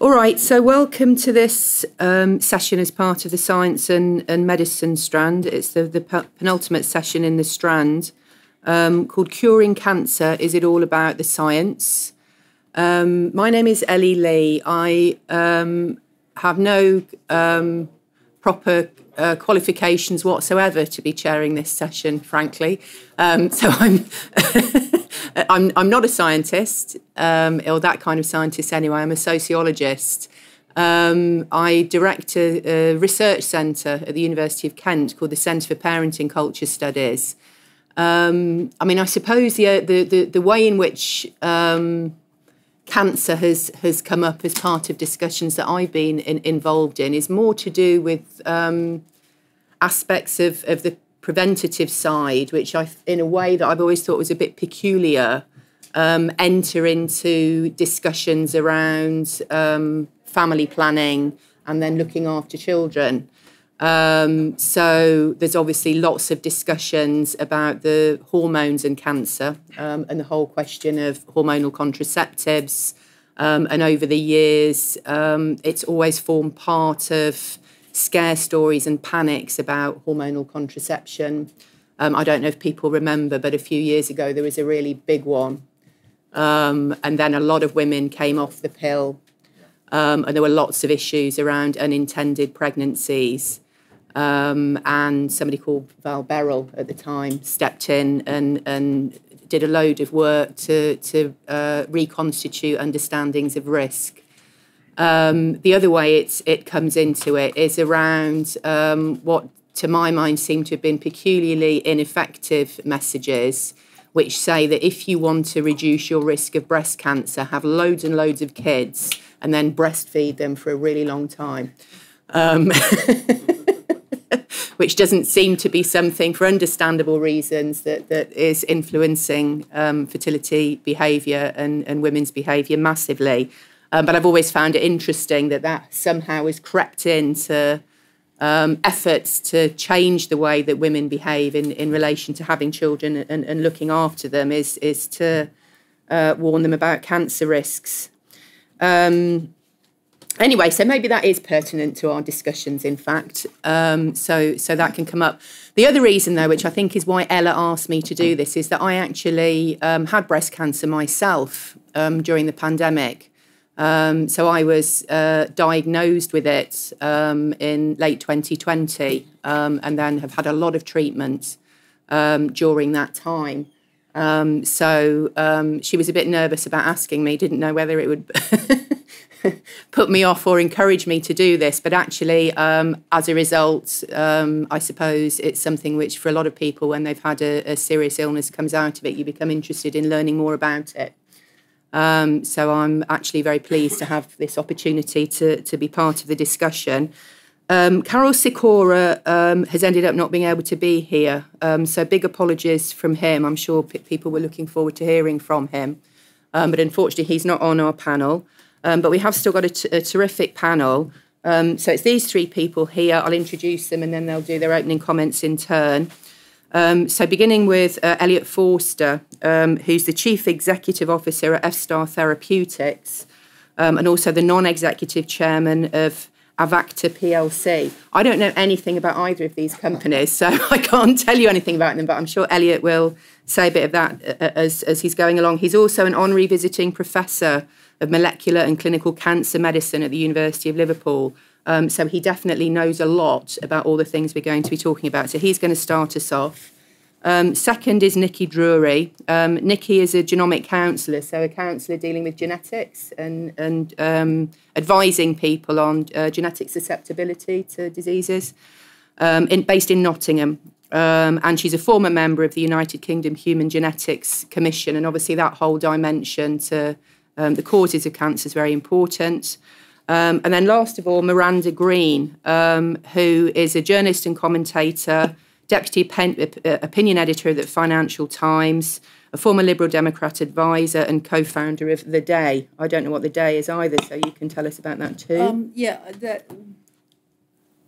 All right, so welcome to this um, session as part of the Science and, and Medicine Strand. It's the, the penultimate session in the Strand um, called Curing Cancer Is It All About the Science? Um, my name is Ellie Lee. I um, have no um, proper uh, qualifications whatsoever to be chairing this session, frankly. Um, so I'm, I'm, I'm not a scientist, um, or that kind of scientist anyway. I'm a sociologist. Um, I direct a, a research centre at the University of Kent called the Centre for Parenting Culture Studies. Um, I mean, I suppose the, the, the, the way in which um, cancer has has come up as part of discussions that I've been in, involved in is more to do with um, aspects of, of the preventative side, which I, in a way that I've always thought was a bit peculiar, um, enter into discussions around um, family planning and then looking after children. Um, so there's obviously lots of discussions about the hormones and cancer um, and the whole question of hormonal contraceptives. Um, and over the years, um, it's always formed part of scare stories and panics about hormonal contraception. Um, I don't know if people remember, but a few years ago there was a really big one. Um, and then a lot of women came off the pill. and there were lots of issues around unintended pregnancies. Um, and somebody called Val Beral at the time stepped in and, and did a load of work to, to uh, reconstitute understandings of risk. Um, the other way it comes into it is around um, what, to my mind, seem to have been peculiarly ineffective messages, which say that if you want to reduce your risk of breast cancer, have loads and loads of kids and then breastfeed them for a really long time. Which doesn't seem to be something, for understandable reasons, that, that is influencing um, fertility behaviour and, and women's behaviour massively. Um, but I've always found it interesting that that somehow has crept into um, efforts to change the way that women behave in, in relation to having children and, and looking after them is, is to uh, warn them about cancer risks. Um, anyway, so maybe that is pertinent to our discussions, in fact. Um, so, so that can come up. The other reason, though, which I think is why Ella asked me to do this, is that I actually um, had breast cancer myself um, during the pandemic. Um, so I was uh, diagnosed with it um, in late 2020, um, and then have had a lot of treatment during that time. so she was a bit nervous about asking me, didn't know whether it would. put me off or encourage me to do this. But actually, um, as a result, um, I suppose it's something which, for a lot of people, when they've had a, a serious illness comes out of it, you become interested in learning more about it. Um, so I'm actually very pleased to have this opportunity to, to be part of the discussion. Um, Karol Sikora um, has ended up not being able to be here, um, so big apologies from him. I'm sure people were looking forward to hearing from him, um, but unfortunately, he's not on our panel. Um, but we have still got a, t- a terrific panel. Um, so it's these three people here. I'll introduce them and then they'll do their opening comments in turn. Um, so beginning with uh, Eliot Forster, um, who's the Chief Executive Officer at F-Star Therapeutics um, and also the non-executive chairman of Avacta PLC. I don't know anything about either of these companies, so I can't tell you anything about them, but I'm sure Eliot will say a bit of that uh, as, as he's going along. He's also an honorary visiting professor of molecular and clinical cancer medicine at the University of Liverpool. Um, so he definitely knows a lot about all the things we're going to be talking about. So he's going to start us off. Um, second is Nicky Drury. Um, Nicky is a genomic counsellor, so a counsellor dealing with genetics and, and um, advising people on uh, genetic susceptibility to diseases, um, in, based in Nottingham. Um, and she's a former member of the United Kingdom Human Genetics Commission, and obviously that whole dimension to um, the causes of cancer is very important. Um, and then, last of all, Miranda Green, um, who is a journalist and commentator, deputy pen, uh, opinion editor of the Financial Times, a former Liberal Democrat advisor, and co founder of The Day. I don't know what The Day is either, so you can tell us about that too. Um, yeah, that,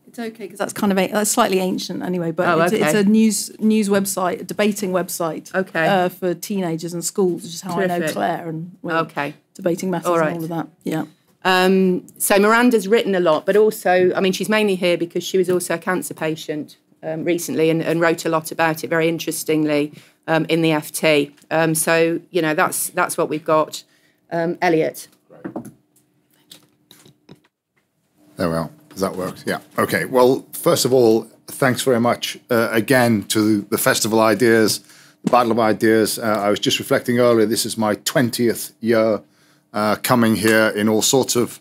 it's okay because that's kind of a, that's slightly ancient anyway. But oh, it's, okay. it's, a news news website, a debating website. Okay. Uh, for teenagers and schools, which is how Terrific. I know Claire and okay debating matters all right. and all of that. Yeah. Um, so Miranda's written a lot, but also, I mean, she's mainly here because she was also a cancer patient um, recently and, and, wrote a lot about it very interestingly um, in the FT. Um, so you know that's that's what we've got. Um, Eliot. There we are. Does that work? Yeah. Okay. Well, first of all, thanks very much uh, again to the Festival Ideas, the Battle of Ideas. Uh, I was just reflecting earlier. This is my twentieth year uh, coming here in all sorts of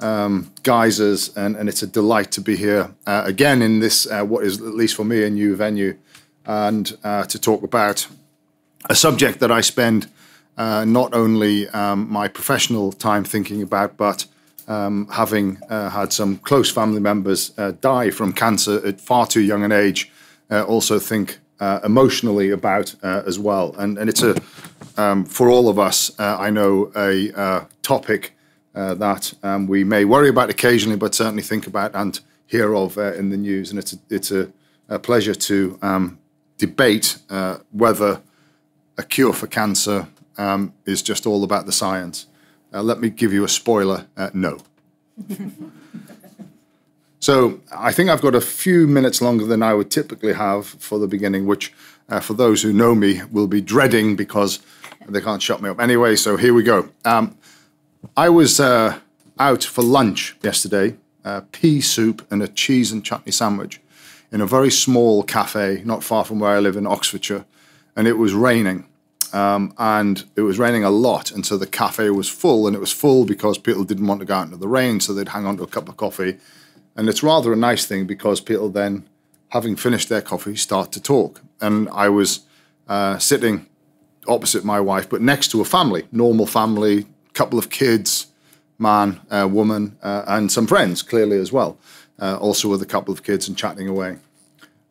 um, guises, and, and, it's a delight to be here uh, again in this, uh, what is, at least for me, a new venue, and uh, to talk about a subject that I spend uh, not only um, my professional time thinking about, but um, having had some close family members die from cancer at far too young an age, also think emotionally about as well. And, and it's a, um, for all of us, I know, a topic uh, that um, we may worry about occasionally, but certainly think about and hear of uh, in the news. And it's a, it's a, a pleasure to um, debate uh, whether a cure for cancer um, is just all about the science. Uh, let me give you a spoiler: uh, no. so I think I've got a few minutes longer than I would typically have for the beginning, which, uh, for those who know me, will be dreading because they can't shut me up anyway. So here we go. Um, I was uh, out for lunch yesterday, uh, pea soup and a cheese and chutney sandwich in a very small cafe not far from where I live in Oxfordshire. And it was raining. Um, and it was raining a lot. And so the cafe was full. And it was full because people didn't want to go out into the rain. So they'd hang on to a cup of coffee. And it's rather a nice thing because people then, having finished their coffee, start to talk. And I was uh, sitting opposite my wife, but next to a family, normal family, couple of kids, man, uh, woman, uh, and some friends, clearly as well, uh, also with a couple of kids and chatting away.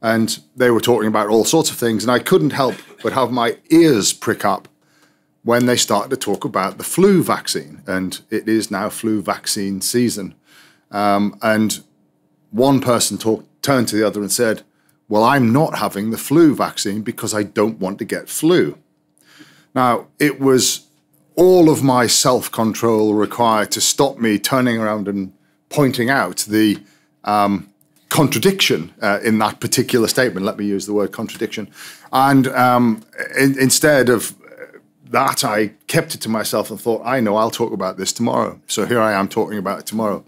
And they were talking about all sorts of things, and I couldn't help but have my ears prick up when they started to talk about the flu vaccine. And it is now flu vaccine season. Um, and one person talked, turned to the other and said, Well, I'm not having the flu vaccine because I don't want to get flu. Now, it was all of my self control required to stop me turning around and pointing out the um, contradiction uh, in that particular statement. Let me use the word contradiction. And um, in, instead of that, I kept it to myself and thought, I know, I'll talk about this tomorrow. So here I am talking about it tomorrow.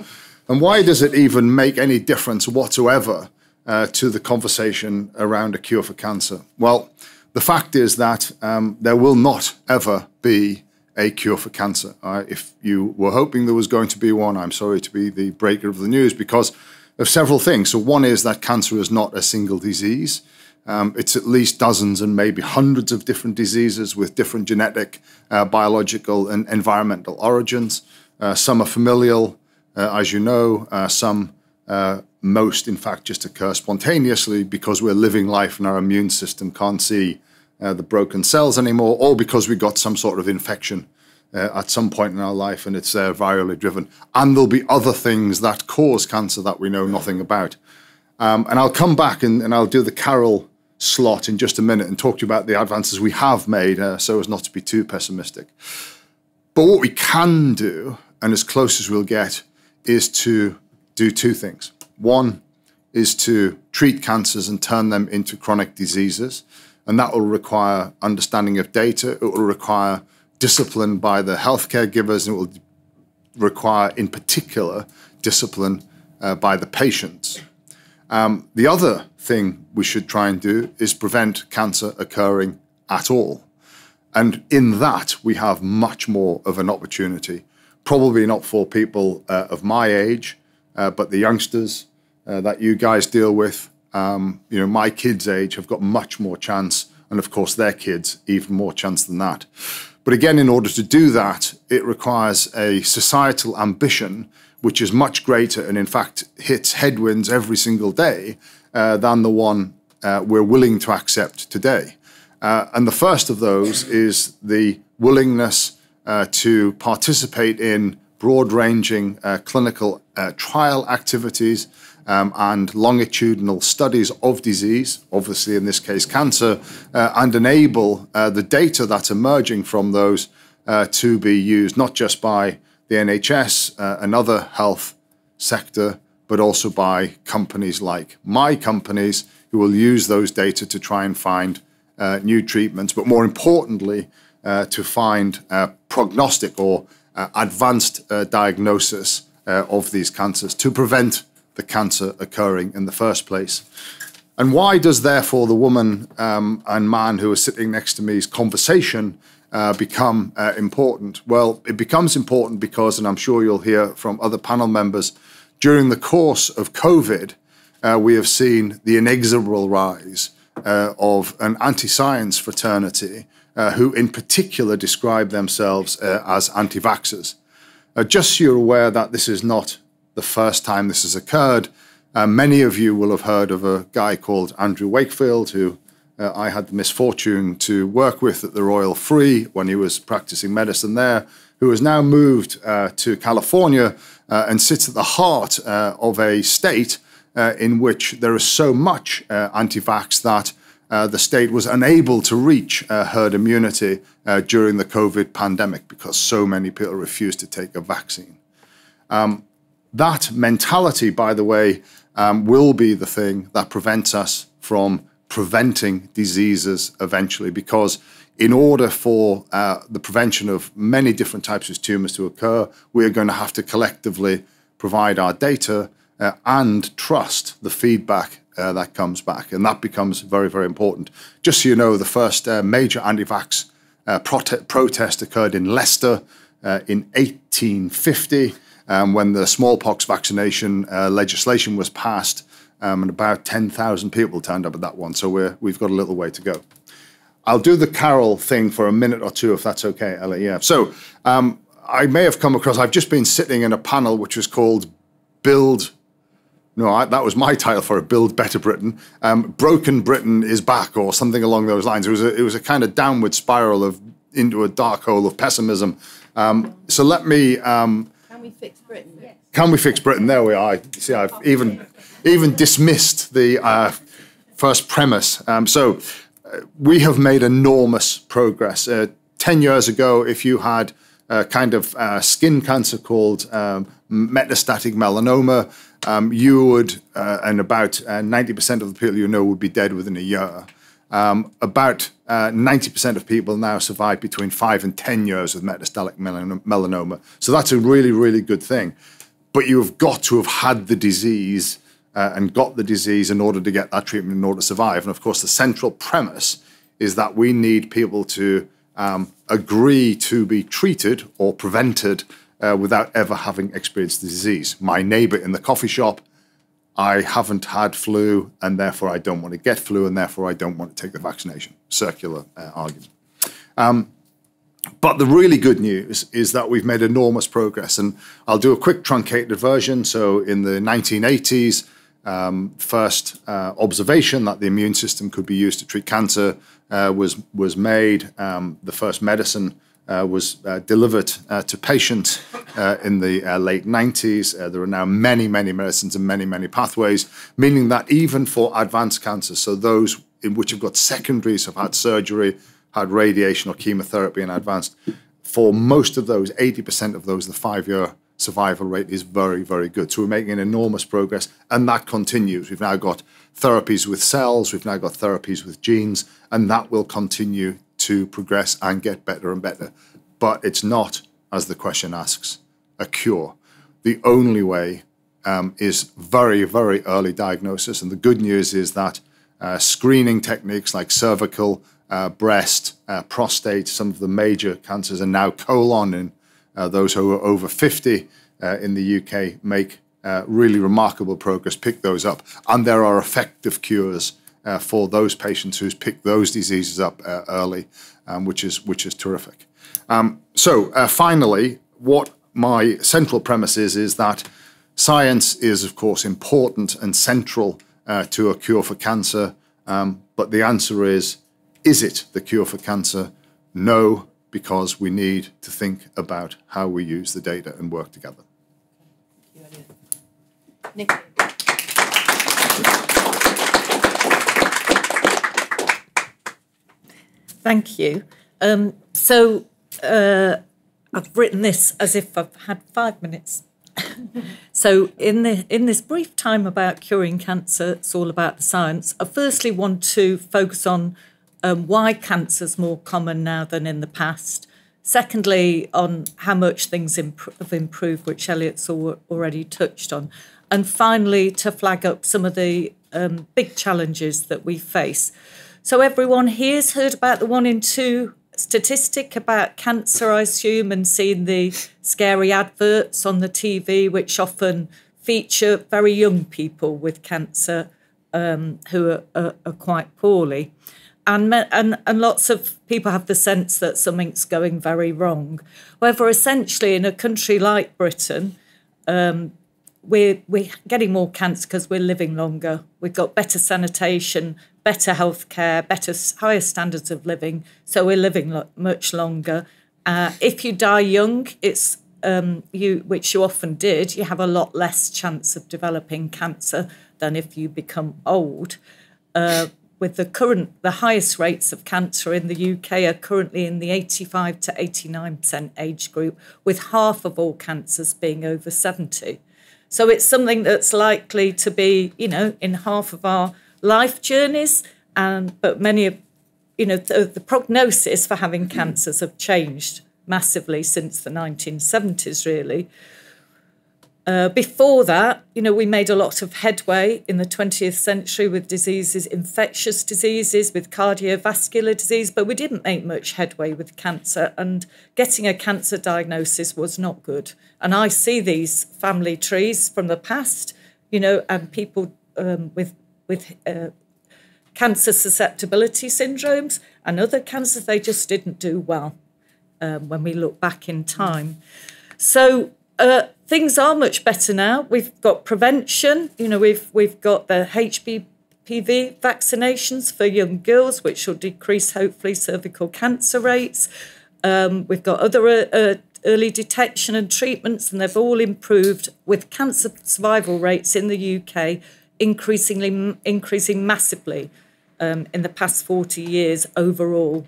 And why does it even make any difference whatsoever uh, to the conversation around a cure for cancer? Well, the fact is that um, there will not ever be a cure for cancer. Uh, if you were hoping there was going to be one, I'm sorry to be the breaker of the news because of several things. So, one is that cancer is not a single disease. Um, it's at least dozens and maybe hundreds of different diseases with different genetic, uh, biological, and environmental origins. Uh, some are familial, uh, as you know, uh, some uh, most, in fact, just occur spontaneously because we're living life and our immune system can't see uh, the broken cells anymore, or because we got some sort of infection uh, at some point in our life and it's uh, virally driven. And there'll be other things that cause cancer that we know nothing about. Um, and I'll come back and, and, I'll do the Karol slot in just a minute and talk to you about the advances we have made uh, so as not to be too pessimistic. But what we can do, and as close as we'll get, is to do two things. One is to treat cancers and turn them into chronic diseases. And that will require understanding of data. It will require discipline by the healthcare givers, and it will require, in particular, discipline uh, by the patients. Um, the other thing we should try and do is prevent cancer occurring at all. And in that, we have much more of an opportunity. Probably not for people uh, of my age, uh, but the youngsters uh, that you guys deal with, um, you know, my kids' age have got much more chance, and of course their kids even more chance than that. But again, in order to do that, it requires a societal ambition which is much greater and in fact hits headwinds every single day uh, than the one uh, we're willing to accept today. Uh, and the first of those is the willingness uh, to participate in broad ranging uh, clinical uh, trial activities um, and longitudinal studies of disease, obviously in this case cancer, uh, and enable uh, the data that's emerging from those uh, to be used not just by the NHS uh, and other health sector, but also by companies like my companies who will use those data to try and find new treatments, but more importantly, to find prognostic or advanced uh, diagnosis uh, of these cancers to prevent the cancer occurring in the first place. And why does therefore the woman um, and man who are sitting next to me's conversation uh, become uh, important? Well, it becomes important because, and I'm sure you'll hear from other panel members, during the course of COVID, uh, we have seen the inexorable rise uh, of an anti science fraternity uh, who, in particular, describe themselves uh, as anti vaxxers. just so you're aware that this is not the first time this has occurred. many of you will have heard of a guy called Andrew Wakefield, who uh, I had the misfortune to work with at the Royal Free when he was practicing medicine there, who has now moved uh, to California uh, and sits at the heart uh, of a state uh, in which there is so much uh, anti vax that the state was unable to reach herd immunity during the COVID pandemic because so many people refused to take a vaccine. Um, that mentality, by the way, um, will be the thing that prevents us from preventing diseases eventually because in order for uh, the prevention of many different types of tumors to occur, we are going to have to collectively provide our data uh, and trust the feedback uh, that comes back. And that becomes very, very important. Just so you know, the first uh, major anti vax uh, prote- protest occurred in Leicester uh, in 1850 um, when the smallpox vaccination legislation was passed um, and about 10,000 people turned up at that one. So we're, we've got a little way to go. I'll do the Karol thing for a minute or two, if that's okay, Ellie. Yeah. So um, I may have come across, I've just been sitting in a panel which was called Build. No, I, that was my title for it, Build Better Britain. Um, Broken Britain is back, or something along those lines. It was a, it was a kind of downward spiral of into a dark hole of pessimism. Um, so let me. Um, Can we fix Britain? Yes. Can we fix Britain? There we are. See, I've even even dismissed the uh, first premise. Um, so uh, we have made enormous progress. Uh, 10 years ago, if you had a kind of uh, skin cancer called um, metastatic melanoma, um, you would, uh, and about 90% uh, of the people you know would be dead within a year. Um, about 90% of people now survive between five and 10 years with metastatic melanoma. So that's a really, really good thing. But you have got to have had the disease uh, and got the disease in order to get that treatment in order to survive. And of course, the central premise is that we need people to um, agree to be treated or prevented uh, without ever having experienced the disease. My neighbor in the coffee shop, I haven't had flu, and therefore I don't want to get flu, and therefore I don't want to take the vaccination. Circular uh, argument. Um, but the really good news is that we've made enormous progress. And I'll do a quick truncated version. So in the 1980s, um, first uh, observation that the immune system could be used to treat cancer uh, was was made. Um, the first medicine was uh, delivered uh, to patients uh, in the late 90s. there are now many, many medicines and many, many pathways, meaning that even for advanced cancers, so those in which have got secondaries, have had surgery, had radiation or chemotherapy in advanced, for most of those, 80% of those, the five-year survival rate is very, very good. So we're making enormous progress, and that continues. We've now got therapies with cells, we've now got therapies with genes, and that will continue to progress and get better and better. But it's not, as the question asks, a cure. The only way um, is very, very early diagnosis. And the good news is that uh, screening techniques like cervical, uh, breast, uh, prostate, some of the major cancers, and now colon in uh, those who are over 50 uh, in the UK make uh, really remarkable progress, pick those up. And there are effective cures uh, for those patients who's picked those diseases up uh, early, um, which, is, which is terrific. Um, so, uh, finally, what my central premise is, is that science is, of course, important and central to a cure for cancer. Um, but the answer is is it the cure for cancer? No, because we need to think about how we use the data and work together. Nick. Thank you. Um, so uh, I've written this as if I've had five minutes. so in the in this brief time about curing cancer, it's all about the science. I firstly want to focus on um, why cancer is more common now than in the past. Secondly, on how much things have improved, which Eliot's already touched on. And finally, to flag up some of the um, big challenges that we face. So, everyone here's heard about the one in two statistic about cancer, I assume, and seen the scary adverts on the TV, which often feature very young people with cancer um, who are, are, are, quite poorly. And, and, and lots of people have the sense that something's going very wrong. However, essentially, in a country like Britain, um, we're, we're getting more cancer because we're living longer. We've got better sanitation, better healthcare, better, higher standards of living. So we're living lo- much longer. Uh, if you die young, it's um, you, which you often did, you have a lot less chance of developing cancer than if you become old. Uh, with the current, the highest rates of cancer in the UK are currently in the 85 to 89% age group, with half of all cancers being over 70. So it's something that's likely to be, you know, in half of our life journeys. And but many of, you know, the, the prognosis for having cancers have changed massively since the 1970s, really. Uh, before that, you know, we made a lot of headway in the 20th century with diseases, infectious diseases, with cardiovascular disease, but we didn't make much headway with cancer, and getting a cancer diagnosis was not good. And I see these family trees from the past, you know, and people um, with with uh, cancer susceptibility syndromes and other cancers, they just didn't do well um, when we look back in time. So uh, things are much better now. We've got prevention. You know, we've we've got the HPV vaccinations for young girls, which will decrease hopefully cervical cancer rates. Um, we've got other uh, uh early detection and treatments, and they've all improved with cancer survival rates in the UK increasingly increasing massively um, in the past 40 years overall.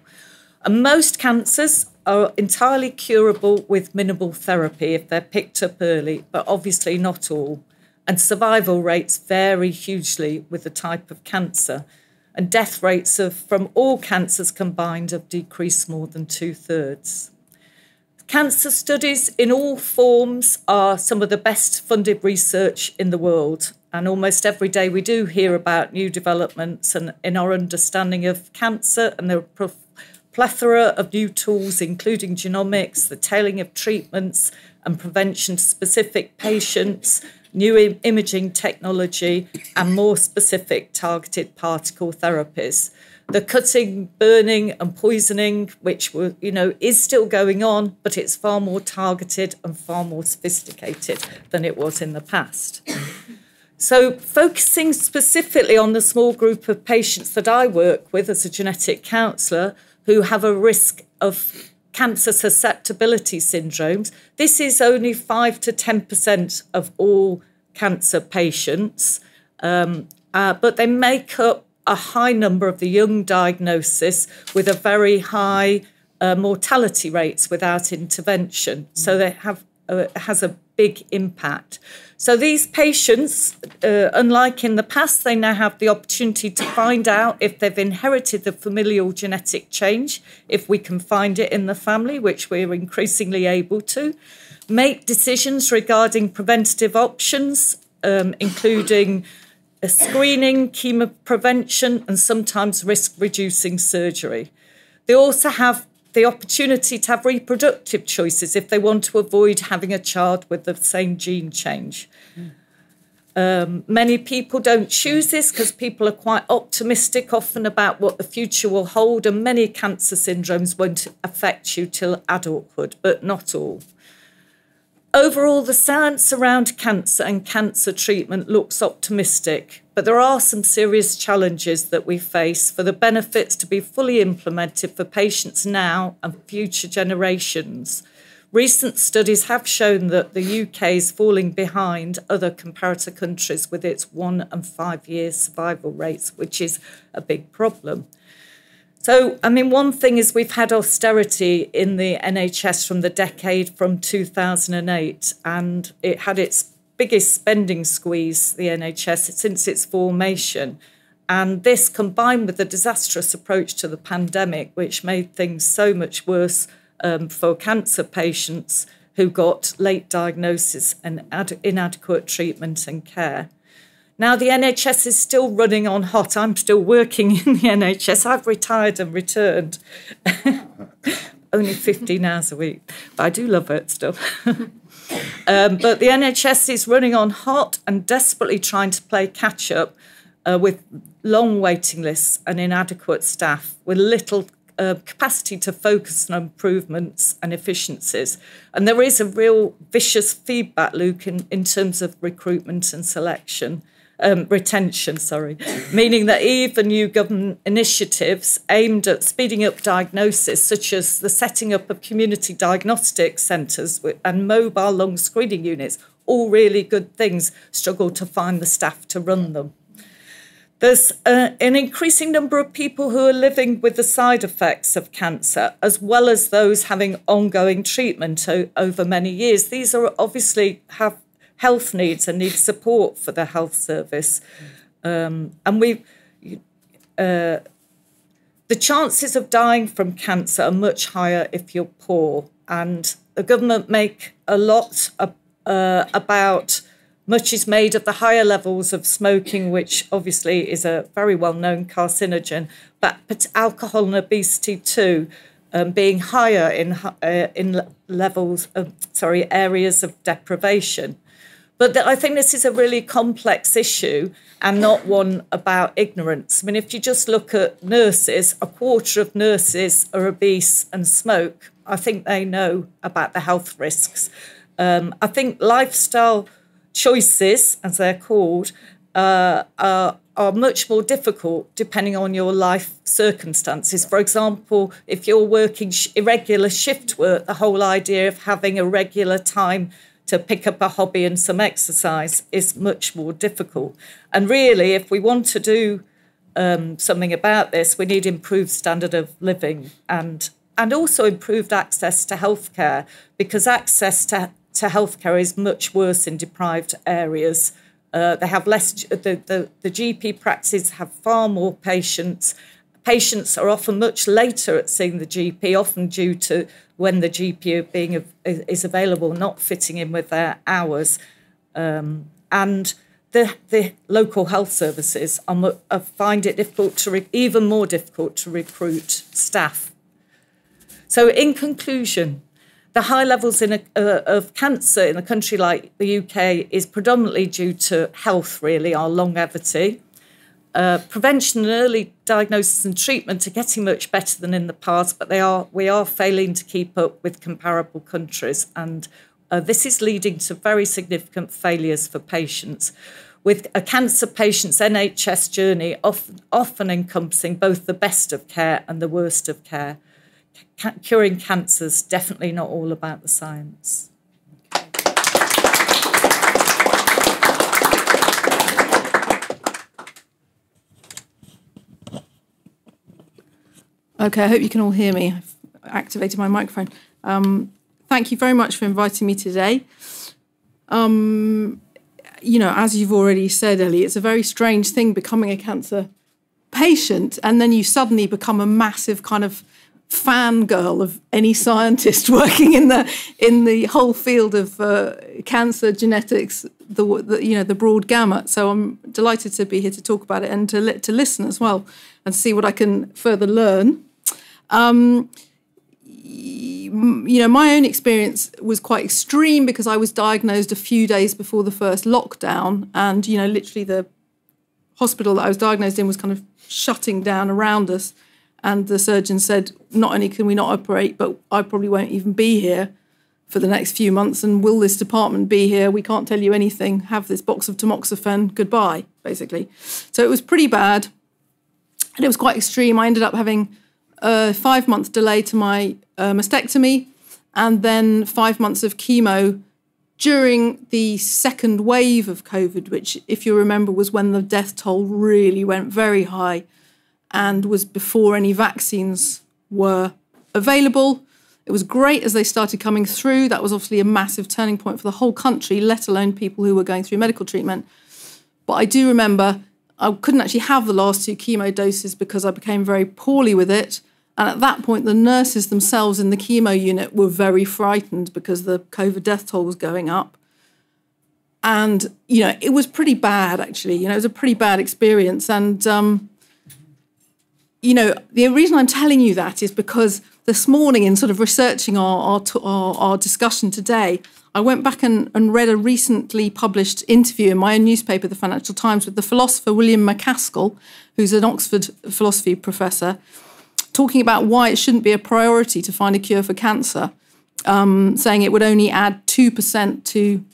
And most cancers are entirely curable with minimal therapy if they're picked up early, but obviously not all. And survival rates vary hugely with the type of cancer. And death rates of, from all cancers combined have decreased more than two thirds. Cancer studies in all forms are some of the best funded research in the world. And almost every day we do hear about new developments and in our understanding of cancer and the plethora of new tools, including genomics, the tailing of treatments and prevention to specific patients, new Im- imaging technology, and more specific targeted particle therapies. The cutting, burning, and poisoning, which were, you know, is still going on, but it's far more targeted and far more sophisticated than it was in the past. So, focusing specifically on the small group of patients that I work with as a genetic counsellor who have a risk of cancer susceptibility syndromes, this is only 5 to 10% of all cancer patients, um, uh, but they make up a high number of the young diagnosis with a very high uh, mortality rates without intervention. So, they have uh, has a big impact. So these patients, uh, unlike in the past, they now have the opportunity to find out if they've inherited the familial genetic change, if we can find it in the family, which we're increasingly able to, make decisions regarding preventative options, um, including screening, chemo prevention, and sometimes risk reducing surgery. They also have the opportunity to have reproductive choices if they want to avoid having a child with the same gene change. Um, many people don't choose this because people are quite optimistic often about what the future will hold, and many cancer syndromes won't affect you till adulthood, but not all. Overall, the science around cancer and cancer treatment looks optimistic, but there are some serious challenges that we face for the benefits to be fully implemented for patients now and future generations. Recent studies have shown that the UK is falling behind other comparator countries with its one and five year survival rates, which is a big problem. So, I mean, one thing is we've had austerity in the NHS from the decade from 2008, and it had its biggest spending squeeze, the NHS, since its formation. And this combined with the disastrous approach to the pandemic, which made things so much worse um, for cancer patients who got late diagnosis and ad- inadequate treatment and care. Now, the NHS is still running on hot. I'm still working in the NHS. I've retired and returned. Only 15 hours a week, but I do love it still. um, but the NHS is running on hot and desperately trying to play catch up uh, with long waiting lists and inadequate staff with little uh, capacity to focus on improvements and efficiencies. And there is a real vicious feedback loop in, in terms of recruitment and selection. Um, retention, sorry, meaning that even new government initiatives aimed at speeding up diagnosis, such as the setting up of community diagnostic centres and mobile lung screening units, all really good things, struggle to find the staff to run them. There's uh, an increasing number of people who are living with the side effects of cancer, as well as those having ongoing treatment over many years. These are obviously have health needs and need support for the health service. Um, and we, uh, the chances of dying from cancer are much higher if you're poor. And the government make a lot uh, about much is made of the higher levels of smoking, which obviously is a very well known carcinogen, but, but alcohol and obesity too. Um, being higher in uh, in levels of sorry areas of deprivation, but I think this is a really complex issue and not one about ignorance. I mean, if you just look at nurses, a quarter of nurses are obese and smoke. I think they know about the health risks. Um, I think lifestyle choices, as they're called, uh, are, are much more difficult depending on your life circumstances. For example, if you're working sh- irregular shift work, the whole idea of having a regular time to pick up a hobby and some exercise is much more difficult. And really, if we want to do um, something about this, we need improved standard of living and and also improved access to healthcare because access to to healthcare is much worse in deprived areas. Uh, they have less, the, the, the GP practices have far more patients. Patients are often much later at seeing the GP, often due to when the GP being is available, not fitting in with their hours. Um, and the, the local health services are, are find it difficult to re, even more difficult to recruit staff. So, in conclusion, the high levels a, uh, of cancer in a country like the UK is predominantly due to health, really, our longevity. Prevention and early diagnosis and treatment are getting much better than in the past, but they are we are failing to keep up with comparable countries, and uh, this is leading to very significant failures for patients. With a cancer patient's NHS journey often, often encompassing both the best of care and the worst of care curing cancer is definitely not all about the science. Okay, I hope you can all hear me. I've activated my microphone. Um, thank you very much for inviting me today. Um, you know, as you've already said, Ellie, it's a very strange thing becoming a cancer patient, and then you suddenly become a massive kind of fangirl of any scientist working in the in the whole field of uh, cancer genetics, the, the, you know the broad gamut. So I'm delighted to be here to talk about it and to li- to listen as well and see what I can further learn. Um, you know, my own experience was quite extreme because I was diagnosed a few days before the first lockdown, and you know, literally the hospital that I was diagnosed in was kind of shutting down around us and the surgeon said, not only can we not operate, but I probably won't even be here for the next few months. And will this department be here? We can't tell you anything. Have this box of tamoxifen. Goodbye, basically. So it was pretty bad. And it was quite extreme. I ended up having a five month delay to my uh, mastectomy and then five months of chemo during the second wave of COVID, which, if you remember, was when the death toll really went very high and was before any vaccines were available. It was great as they started coming through. That was obviously a massive turning point for the whole country, let alone people who were going through medical treatment. But I do remember I couldn't actually have the last two chemo doses because I became very poorly with it. And at that point, the nurses themselves in the chemo unit were very frightened because the COVID death toll was going up. And, you know, it was pretty bad, actually. You know, it was a pretty bad experience. And, um, you know, the reason I'm telling you that is because this morning, in sort of researching our, our, our, our discussion today, I went back and, and, read a recently published interview in my own newspaper, the Financial Times, with the philosopher William MacAskill, who's an Oxford philosophy professor, talking about why it shouldn't be a priority to find a cure for cancer, um, saying it would only add 2% to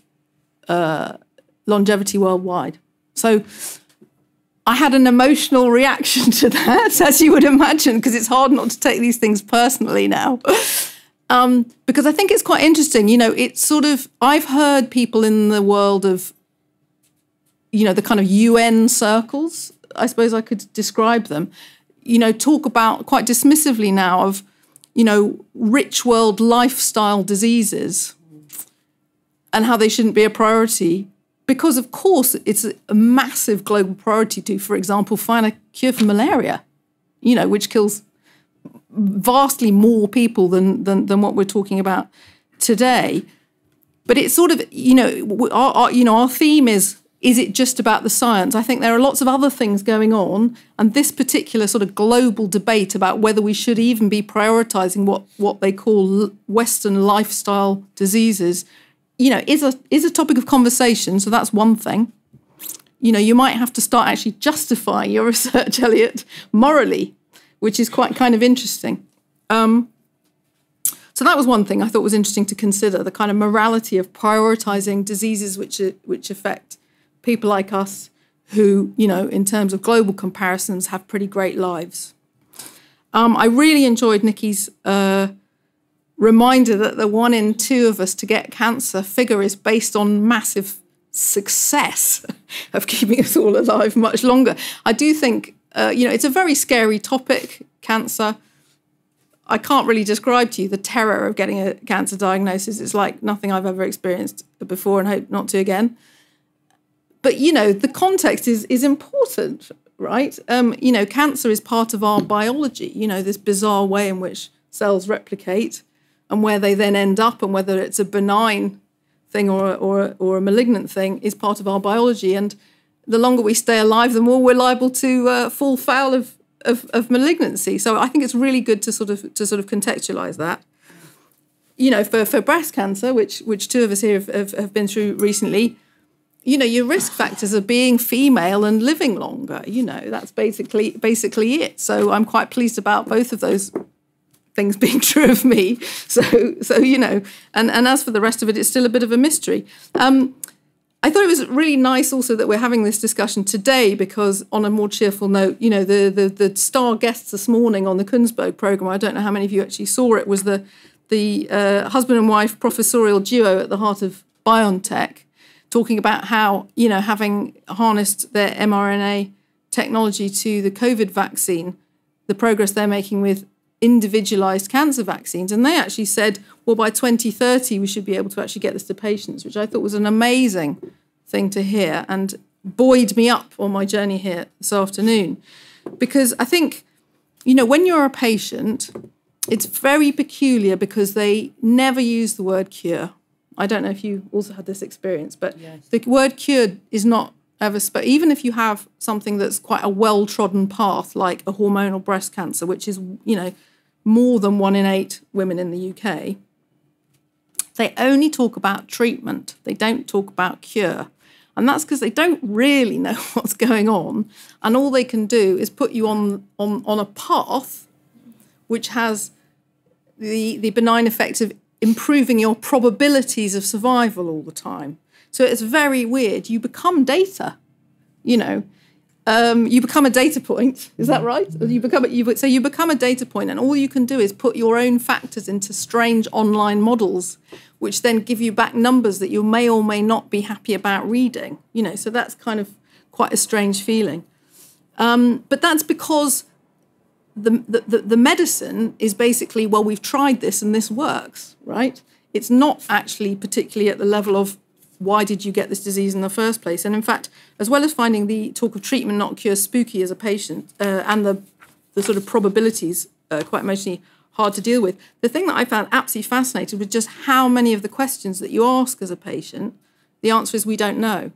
uh, longevity worldwide. So I had an emotional reaction to that, as you would imagine, because it's hard not to take these things personally now. Um, because I think it's quite interesting. You know, it's sort of, I've heard people in the world of, you know, the kind of UN circles, I suppose I could describe them, you know, talk about quite dismissively now of, you know, rich world lifestyle diseases and how they shouldn't be a priority. Because, of course, it's a massive global priority to, for example, find a cure for malaria, you know, which kills vastly more people than, than, than what we're talking about today. But it's sort of, you know, our, our, you know, our theme is is it just about the science? I think there are lots of other things going on, and this particular sort of global debate about whether we should even be prioritizing what what they call Western lifestyle diseases, you know, is a is a topic of conversation. So that's one thing. You know, you might have to start actually justifying your research, Eliot, morally which is quite kind of interesting. Um, so that was one thing I thought was interesting to consider the kind of morality of prioritizing diseases which which affect people like us who, you know, in terms of global comparisons, have pretty great lives. Um, I really enjoyed Nicky's uh, reminder that the one in two of us to get cancer figure is based on massive success of keeping us all alive much longer. I do think uh, you know, it's a very scary topic, cancer. I can't really describe to you the terror of getting a cancer diagnosis. It's like nothing I've ever experienced before and hope not to again. But, you know, the context is, is important, right? Um, you know, cancer is part of our biology, you know, this bizarre way in which cells replicate and where they then end up and whether it's a benign thing or, or, or a malignant thing is part of our biology. And the longer we stay alive, the more we're liable to uh, fall foul of, of, of malignancy. So I think it's really good to sort of to sort of contextualize that. You know, for, for breast cancer, which which two of us here have, have, have been through recently, you know, your risk factors are being female and living longer. You know, that's basically basically it. So I'm quite pleased about both of those things being true of me. So so you know, and and as for the rest of it, it's still a bit of a mystery. Um, I thought it was really nice also that we're having this discussion today because, on a more cheerful note, you know, the the, the star guests this morning on the Kuenssberg program. I don't know how many of you actually saw it. Was the the uh, husband and wife professorial duo at the heart of BioNTech talking about how you know having harnessed their mRNA technology to the COVID vaccine, the progress they're making with individualized cancer vaccines. And they actually said, well, by 2030, we should be able to actually get this to patients, which I thought was an amazing thing to hear and buoyed me up on my journey here this afternoon. Because I think, you know, when you're a patient, it's very peculiar because they never use the word cure. I don't know if you also had this experience, but yes. the word cured is not ever sp- even if you have something that's quite a well-trodden path like a hormonal breast cancer which is you know more than one in eight women in the UK, they only talk about treatment. They don't talk about cure. And that's because they don't really know what's going on. And all they can do is put you on, on, on a path which has the, the benign effect of improving your probabilities of survival all the time. So it's very weird. You become data, you know um, you become a data point. Is that right? You become a, you, so you become a data point, and all you can do is put your own factors into strange online models, which then give you back numbers that you may or may not be happy about reading. You know, so that's kind of quite a strange feeling. Um, but that's because the, the, the medicine is basically, well, we've tried this and this works, right? It's not actually particularly at the level of why did you get this disease in the first place? And in fact, as well as finding the talk of treatment not cure spooky as a patient uh, and the, the sort of probabilities uh, quite emotionally hard to deal with, the thing that I found absolutely fascinating was just how many of the questions that you ask as a patient, the answer is we don't know.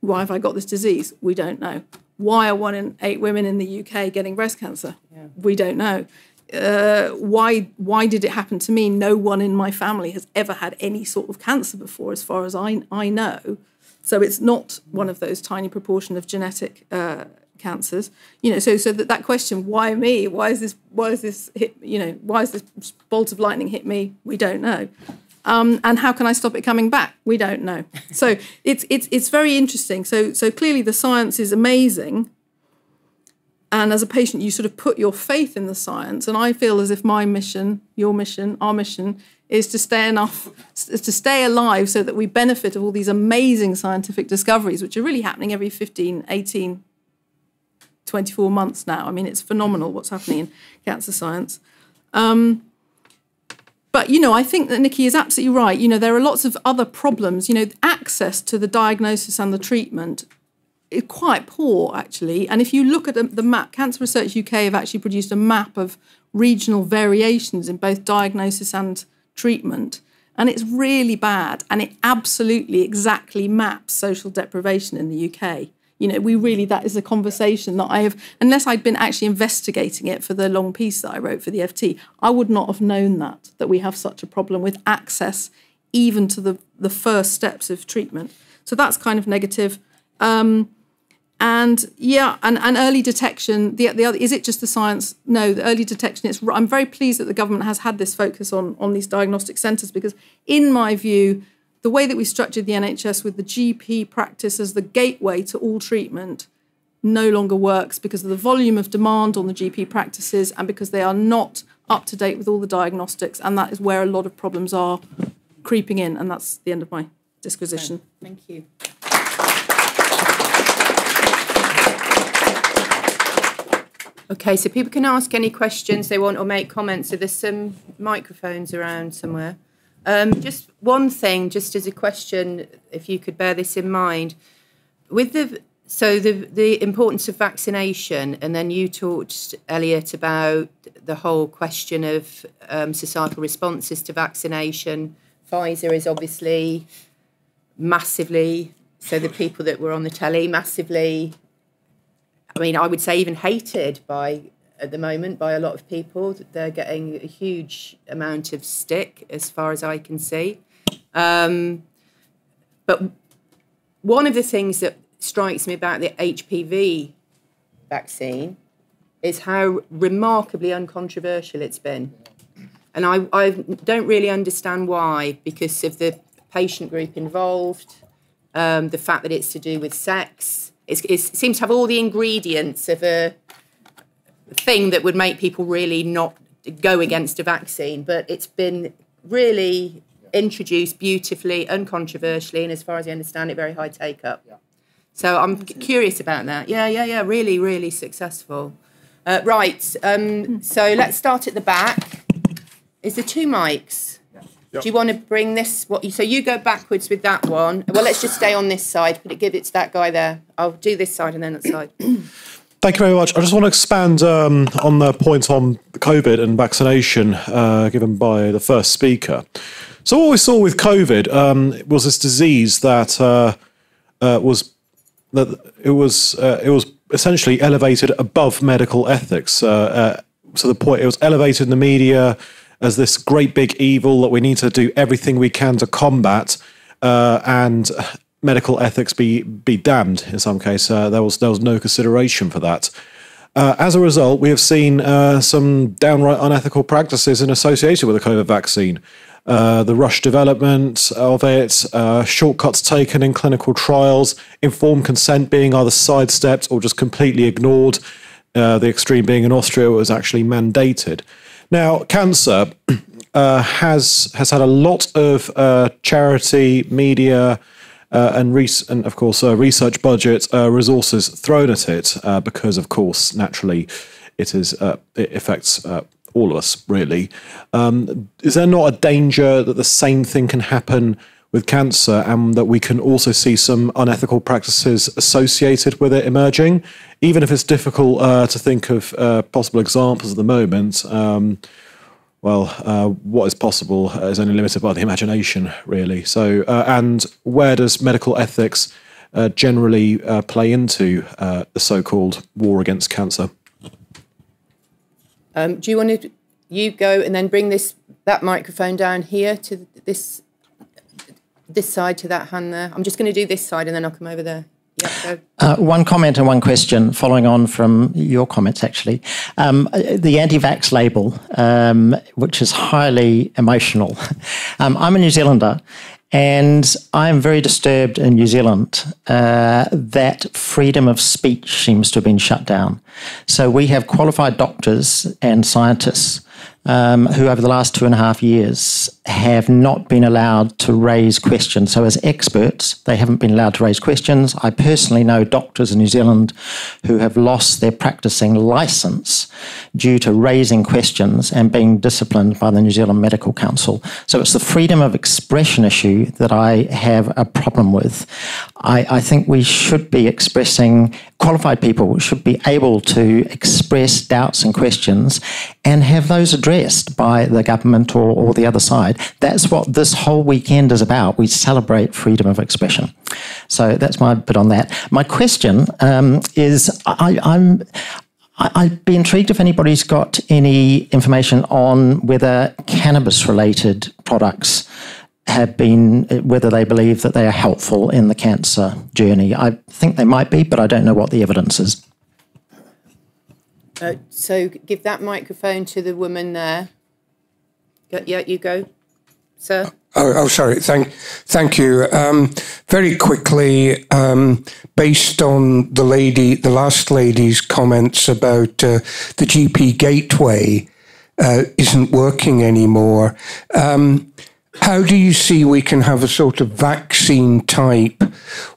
Why have I got this disease? We don't know. Why are one in eight women in the UK getting breast cancer? Yeah. We don't know. Uh, why why did it happen to me? No one in my family has ever had any sort of cancer before, as far as I I know. So it's not one of those tiny proportion of genetic uh, cancers. You know, so so that, that question, why me? Why is this? Why is this hit? You know, why is this bolt of lightning hit me? We don't know. Um, and how can I stop it coming back? We don't know. So it's it's it's very interesting. So so clearly the science is amazing. And as a patient, you sort of put your faith in the science. And I feel as if my mission, your mission, our mission is to stay enough to stay alive so that we benefit of all these amazing scientific discoveries, which are really happening every 15, 18, 24 months now. I mean, it's phenomenal what's happening in cancer science. Um, but, you know, I think that Nicky is absolutely right. You know, there are lots of other problems. You know, access to the diagnosis and the treatment is quite poor, actually. And if you look at the, the map, Cancer Research UK have actually produced a map of regional variations in both diagnosis and treatment. And it's really bad. And it absolutely exactly maps social deprivation in the UK you know, we really, that is a conversation that I have, unless I'd been actually investigating it for the long piece that I wrote for the FT, I would not have known that, that we have such a problem with access even to the, the first steps of treatment. So that's kind of negative. Um, and yeah, and, and early detection. The, the other is it just the science? No, the early detection. It's I'm very pleased that the government has had this focus on on these diagnostic centres because, in my view, the way that we structured the NHS with the GP practice as the gateway to all treatment no longer works because of the volume of demand on the GP practices and because they are not up to date with all the diagnostics. And that is where a lot of problems are creeping in. And that's the end of my disquisition. Thank you. Okay, so people can ask any questions they want or make comments. So there's some microphones around somewhere. Um, just one thing, just as a question, if you could bear this in mind, with the so the the importance of vaccination, and then you talked, Eliot, about the whole question of um, societal responses to vaccination. Pfizer is obviously massively so the people that were on the telly massively. I mean, I would say even hated by at the moment by a lot of people. They're getting a huge amount of stick, as far as I can see. Um, but one of the things that strikes me about the HPV vaccine is how remarkably uncontroversial it's been. And I, I don't really understand why, because of the patient group involved, um, the fact that it's to do with sex. It's, it seems to have all the ingredients of a thing that would make people really not go against a vaccine. But it's been really introduced beautifully, uncontroversially, and as far as I understand it, very high take up. Yeah. So I'm curious about that. Yeah, yeah, yeah. Really, really successful. Uh, right. Um, so let's start at the back. Is there two mics? Yep. Do you want to bring this? What? So you go backwards with that one. Well, let's just stay on this side. Put it, give it to that guy there. I'll do this side and then that side. Thank you very much. I just want to expand um, on the point on COVID and vaccination uh, given by the first speaker. So, what we saw with COVID um, was this disease that uh, uh, was that it was uh, it was essentially elevated above medical ethics. Uh, uh, so the point it was elevated in the media as this great big evil that we need to do everything we can to combat, and medical ethics be be damned in some case. Uh, there was there was no consideration for that. Uh, as a result, we have seen uh, some downright unethical practices in association with the COVID vaccine. Uh, the rush development of it, uh, shortcuts taken in clinical trials, informed consent being either sidestepped or just completely ignored. Uh, the extreme being in Austria was actually mandated. Now, cancer has has had a lot of charity, media, uh, and, and, of course, uh, research budget uh, resources thrown at it uh, because, of course, naturally, it is uh, it affects all of us really. Um, is there not a danger that the same thing can happen with cancer, and that we can also see some unethical practices associated with it emerging, even if it's difficult uh, to think of uh, possible examples at the moment? Um, well, uh, what is possible is only limited by the imagination, really. So, uh, and where does medical ethics uh, generally uh, play into uh, the so-called war against cancer? Um, do you want to you go and then bring this that microphone down here to this this side to that hand there? I'm just going to do this side and then I'll come over there. Uh, one comment and one question following on from your comments, actually. Um, the anti vax label, um, which is highly emotional. Um, I'm a New Zealander and I am very disturbed in New Zealand uh, that freedom of speech seems to have been shut down. So we have qualified doctors and scientists um, who, over the last two and a half years, have not been allowed to raise questions. So, as experts, they haven't been allowed to raise questions. I personally know doctors in New Zealand who have lost their practicing license due to raising questions and being disciplined by the New Zealand Medical Council. So, it's the freedom of expression issue that I have a problem with. I, I think we should be expressing, qualified people should be able to express doubts and questions and have those addressed by the government or, or the other side. That's what this whole weekend is about. We celebrate freedom of expression. So that's my bit on that. My question um, is I, I'm. I'd be intrigued if anybody's got any information on whether cannabis related products have been, whether they believe that they are helpful in the cancer journey. I think they might be, but I don't know what the evidence is. Uh, so give that microphone to the woman there. Yeah, you go, sir. Oh, oh sorry. Thank, thank you. Um, very quickly, um, based on the lady, the last lady's comments about uh, the GP gateway uh, isn't working anymore. Um, how do you see we can have a sort of vaccine type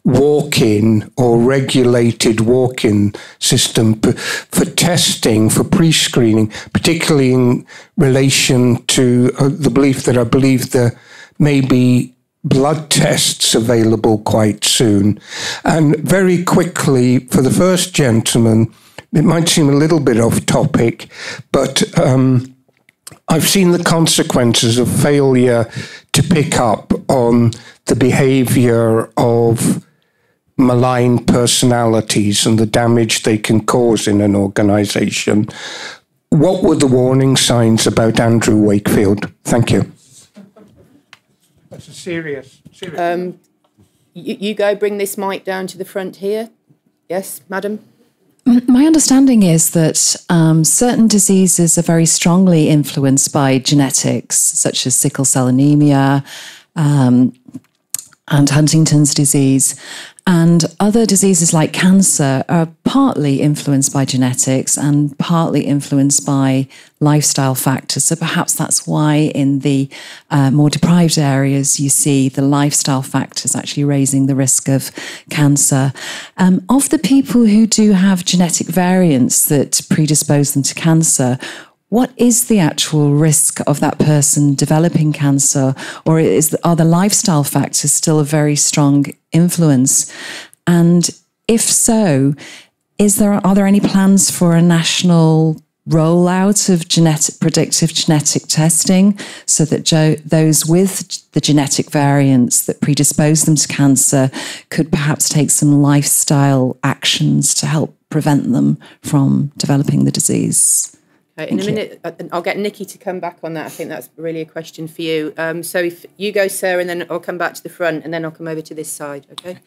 walk in or regulated walk in system for testing, for pre screening, particularly in relation to uh, the belief that I believe there may be blood tests available quite soon? And very quickly, for the first gentleman, it might seem a little bit off topic, but. Um, I've seen the consequences of failure to pick up on the behavior of malign personalities and the damage they can cause in an organization. What were the warning signs about Andrew Wakefield? Thank you. That's a serious, serious. Um, you, you go bring this mic down to the front here. Yes, madam. My understanding is that um, certain diseases are very strongly influenced by genetics, such as sickle cell anemia um, and Huntington's disease. And other diseases like cancer are partly influenced by genetics and partly influenced by lifestyle factors. So perhaps that's why in the uh, more deprived areas you see the lifestyle factors actually raising the risk of cancer. Um, of the people who do have genetic variants that predispose them to cancer, what is the actual risk of that person developing cancer, or is are the lifestyle factors still a very strong influence? And if so, is there are there any plans for a national rollout of genetic predictive genetic testing so that jo- those with the genetic variants that predispose them to cancer could perhaps take some lifestyle actions to help prevent them from developing the disease? Okay, in a minute, uh, I'll get Nicky to come back on that. I think that's really a question for you. Um, so if you go, Sarah, and then I'll come back to the front, and then I'll come over to this side. Okay.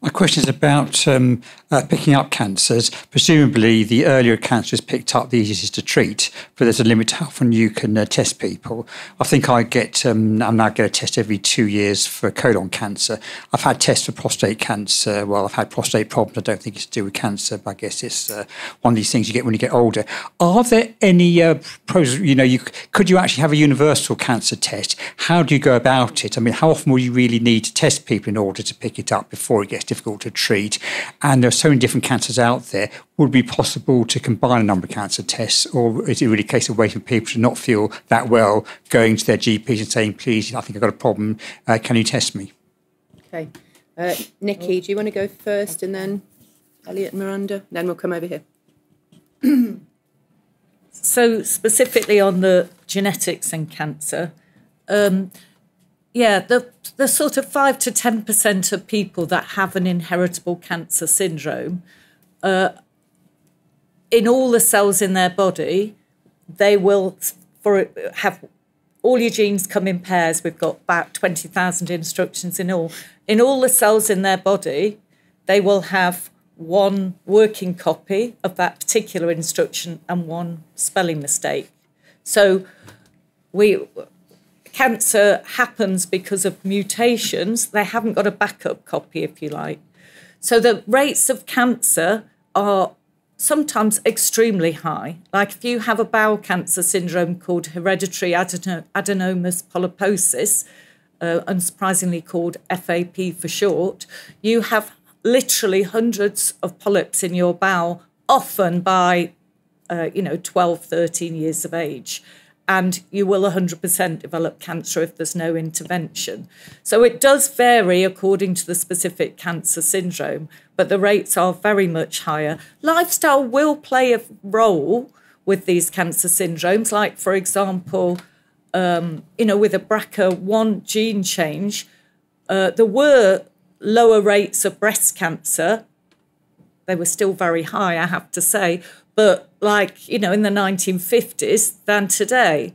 My question is about um, uh, picking up cancers. Presumably, the earlier cancer is picked up, the easiest to treat, but there's a limit to how often you can uh, test people. I think I get, um, I'm now get a test every two years for colon cancer. I've had tests for prostate cancer. Well, I've had prostate problems. I don't think it's to do with cancer, but I guess it's uh, one of these things you get when you get older. Are there any uh, pros? You know, you could you actually have a universal cancer test? How do you go about it? I mean, how often will you really need to test people in order to pick it up before it gets difficult to treat, and there are so many different cancers out there. Would it be possible to combine a number of cancer tests, or is it really a case of waiting for people to not feel that well, going to their GPs and saying, "Please, I think I've got a problem. Uh, can you test me?" Okay. Uh, Nicky, do you want to go first and then Eliot and Miranda? Then we'll come over here. so, specifically on the genetics and cancer, um, yeah, the, the sort of 5 to 10% of people that have an inheritable cancer syndrome, uh, in all the cells in their body, they will for have all your genes come in pairs. We've got about 20,000 instructions in all. In all the cells in their body, they will have one working copy of that particular instruction and one spelling mistake. So we cancer happens because of mutations. They haven't got a backup copy, if you like. So the rates of cancer are sometimes extremely high. Like if you have a bowel cancer syndrome called hereditary adenomatous polyposis, uh, unsurprisingly called FAP for short, you have literally hundreds of polyps in your bowel, often by, uh, you know, 12, 13 years of age. And you will 100% develop cancer if there's no intervention. So it does vary according to the specific cancer syndrome, but the rates are very much higher. Lifestyle will play a role with these cancer syndromes, like, for example, um, you know, with a BRCA1 gene change, uh, there were lower rates of breast cancer. They were still very high, I have to say, but like, you know, in the 1950s than today.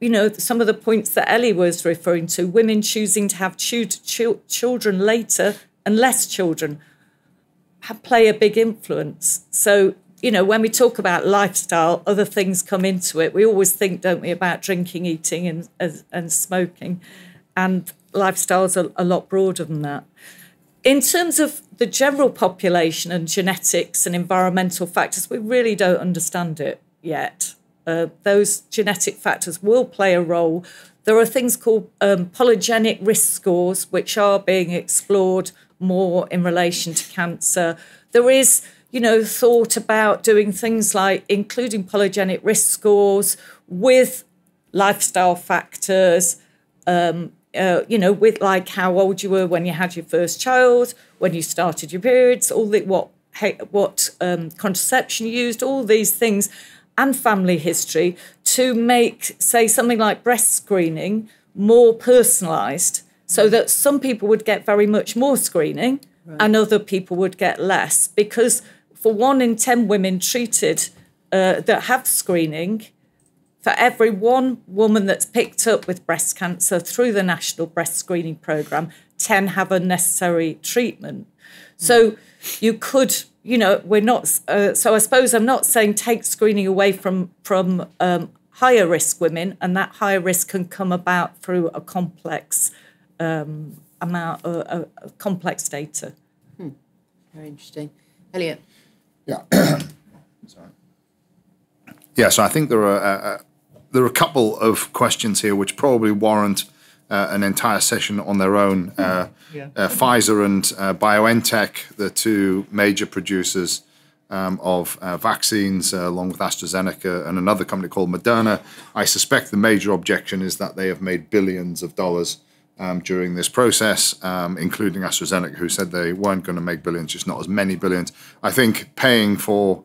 You know, some of the points that Ellie was referring to, women choosing to have ch- ch- children later and less children, play a big influence. So, you know, when we talk about lifestyle, other things come into it. We always think, don't we, about drinking, eating, and, and, and smoking. And lifestyles are a lot broader than that. In terms of the general population and genetics and environmental factors, we really don't understand it yet. Uh, those genetic factors will play a role. There are things called um, polygenic risk scores, which are being explored more in relation to cancer. There is, you know, thought about doing things like including polygenic risk scores with lifestyle factors, um, uh, you know, with like how old you were when you had your first child, when you started your periods, all the what what um, contraception you used, all these things, and family history to make, say, something like breast screening more personalised, so that some people would get very much more screening right. and other people would get less, because for one in ten women treated uh, that have screening for every one woman that's picked up with breast cancer through the National Breast Screening Programme, 10 have unnecessary treatment. So you could, you know, we're not, uh, so I suppose I'm not saying take screening away from, from um, higher risk women, and that higher risk can come about through a complex um, amount of uh, uh, complex data. Hmm. Very interesting. Eliot. Yeah. Sorry. Yeah, so I think there are uh, uh there are a couple of questions here which probably warrant uh, an entire session on their own. Uh, yeah. uh, Pfizer and uh, BioNTech, the two major producers um, of uh, vaccines, uh, along with AstraZeneca and another company called Moderna. I suspect the major objection is that they have made billions of dollars um, during this process, um, including AstraZeneca, who said they weren't going to make billions, just not as many billions. I think paying for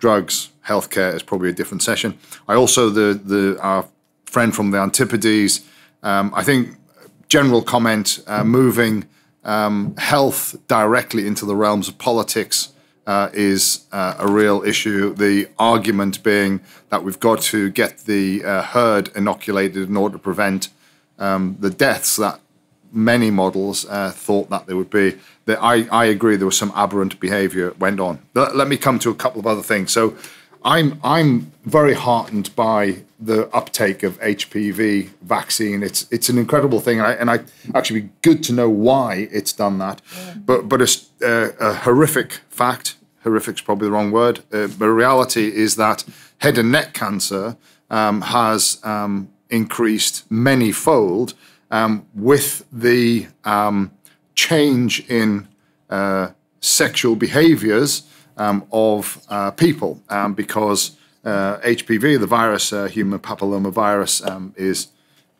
drugs, healthcare is probably a different session. I also the the our friend from the Antipodes. Um, I think general comment uh, moving um, health directly into the realms of politics uh, is uh, a real issue. The argument being that we've got to get the uh, herd inoculated in order to prevent um, the deaths that many models uh, thought that there would be. That I, I agree there was some aberrant behaviour went on. Let, let, me come to a couple of other things. So I'm I'm very heartened by the uptake of HPV vaccine. It's it's an incredible thing, and I, and I actually be good to know why it's done that. Yeah. But but a, uh, a horrific fact. Horrific is probably the wrong word. Uh, but reality is that head and neck cancer um, has um, increased many fold um, with the um, change in uh, sexual behaviors um, of uh, people um, because uh, HPV, the virus, uh, human papillomavirus, um, is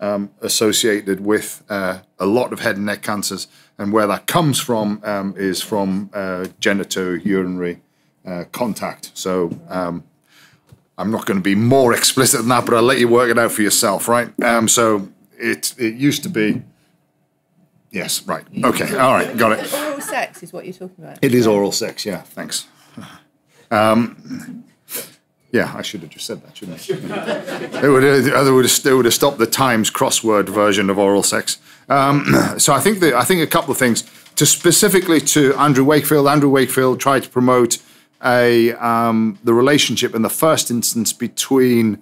um, associated with uh, a lot of head and neck cancers. And where that comes from is from uh, genitourinary uh, contact. So I'm not going to be more explicit than that, but I'll let you work it out for yourself, right? So it, it used to be. Yes, right. Okay, all right, got it. Oral sex is what you're talking about. It is oral sex, yeah, thanks. Um, yeah, I should have just said that, shouldn't I? it would, it would, have, it would have stopped the Times crossword version of oral sex. Um, so I think that I think a couple of things. To specifically to Andrew Wakefield, Andrew Wakefield tried to promote a um, the relationship in the first instance between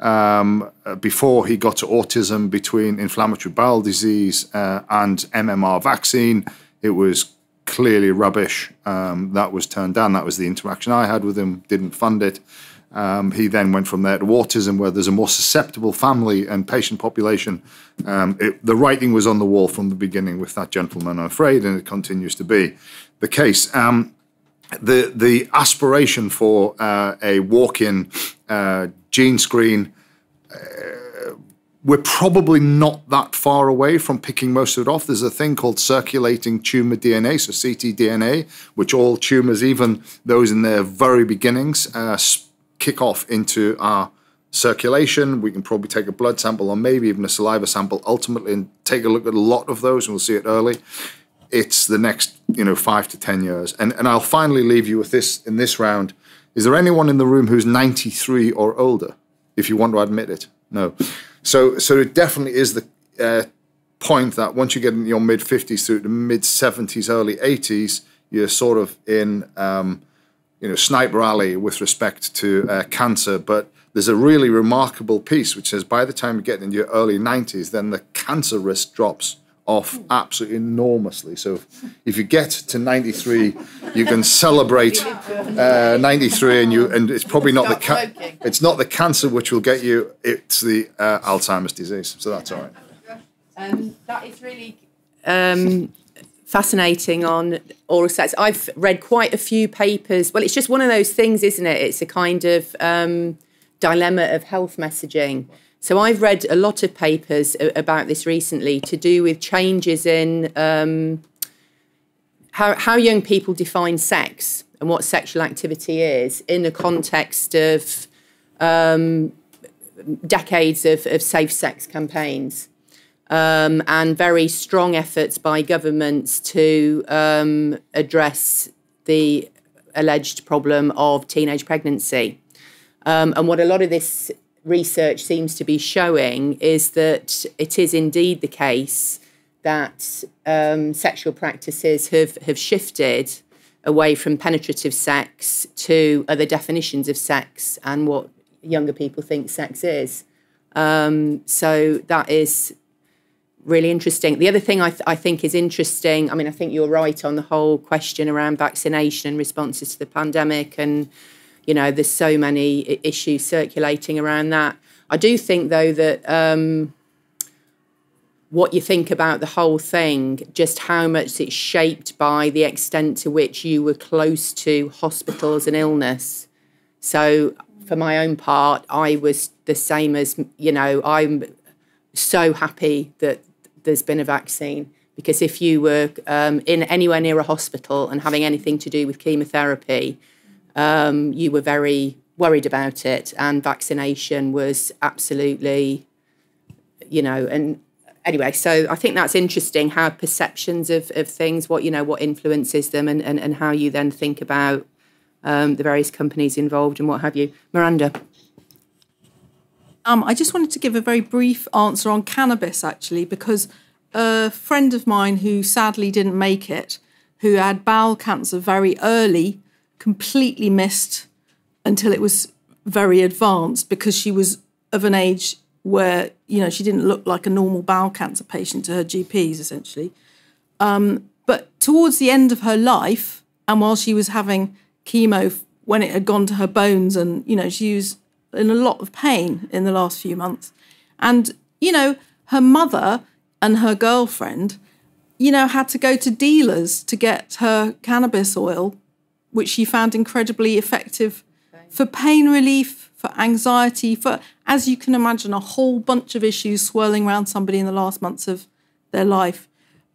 um, uh, before he got to autism between inflammatory bowel disease uh, and MMR vaccine. It was clearly rubbish. Um, that was turned down. That was the interaction I had with him. Didn't fund it. Um, he then went from there to autism, where there's a more susceptible family and patient population. Um, it, the writing was on the wall from the beginning with that gentleman, I'm afraid, and it continues to be the case. Um, the the aspiration for uh, a walk-in uh, gene screen. Uh, we're probably not that far away from picking most of it off. There's a thing called circulating tumor DNA, so ctDNA, which all tumors, even those in their very beginnings, uh, kick off into our circulation. We can probably take a blood sample or maybe even a saliva sample ultimately and take a look at a lot of those, and we'll see it early. It's the next, you know, five to ten years. And and I'll finally leave you with this in this round. Is there anyone in the room who's 93 or older? If you want to admit it, no. So so it definitely is the uh, point that once you get in your mid 50s through the mid 70s, early 80s, you're sort of in um, you know sniper alley with respect to uh, cancer. But there's a really remarkable piece which says by the time you get into your early 90s, then the cancer risk drops off absolutely enormously. So if you get to 93, you can celebrate uh, 93, and you and it's probably not the ca- it's not the cancer which will get you. It's the uh, Alzheimer's disease. So that's all right. Um, that is really um, fascinating on oral sex. I've read quite a few papers. Well, it's just one of those things, isn't it? It's a kind of um, dilemma of health messaging. So I've read a lot of papers about this recently to do with changes in um, how, how young people define sex and what sexual activity is in the context of um, decades of, of safe sex campaigns. Um, and very strong efforts by governments to um, address the alleged problem of teenage pregnancy. Um, and what a lot of this research seems to be showing is that it is indeed the case that um, sexual practices have, have shifted away from penetrative sex to other definitions of sex and what younger people think sex is. Um, so that is really interesting. The other thing I, th- I, think is interesting, I mean, I think you're right on the whole question around vaccination and responses to the pandemic and you know, there's so many issues circulating around that. I do think, though, that um, what you think about the whole thing, just how much it's shaped by the extent to which you were close to hospitals and illness. So, for my own part, I was the same as, you know, I'm so happy that there's been a vaccine because if you were um, in anywhere near a hospital and having anything to do with chemotherapy, um, you were very worried about it, and vaccination was absolutely, you know, and anyway, so I think that's interesting how perceptions of, of things, what you know, what influences them, and, and, and how you then think about um, the various companies involved and what have you. Miranda. Um, I just wanted to give a very brief answer on cannabis, actually, because a friend of mine who sadly didn't make it, who had bowel cancer very early, completely missed until it was very advanced because she was of an age where you know she didn't look like a normal bowel cancer patient to her GPs essentially. Um, but towards the end of her life, and while she was having chemo when it had gone to her bones, and you know she was in a lot of pain in the last few months, and you know her mother and her girlfriend you know, had to go to dealers to get her cannabis oil, which she found incredibly effective for pain relief, for anxiety, for, as you can imagine, a whole bunch of issues swirling around somebody in the last months of their life.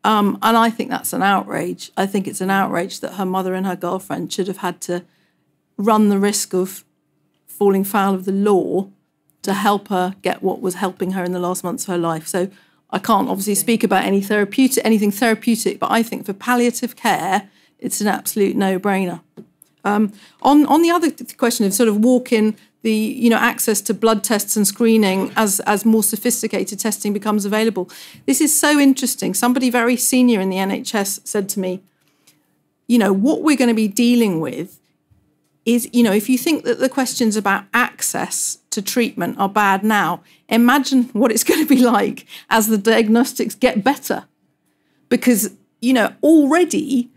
Um, and I think that's an outrage. I think it's an outrage that her mother and her girlfriend should have had to run the risk of falling foul of the law to help her get what was helping her in the last months of her life. So I can't obviously speak about any therapeutic, anything therapeutic, but I think for palliative care, it's an absolute no-brainer. Um, on on the other question of sort of walk-in, the you know access to blood tests and screening as as more sophisticated testing becomes available. This is so interesting. Somebody very senior in the NHS said to me, you know, what we're going to be dealing with is, you know, if you think that the questions about access to treatment are bad now, imagine what it's going to be like as the diagnostics get better. Because, you know, already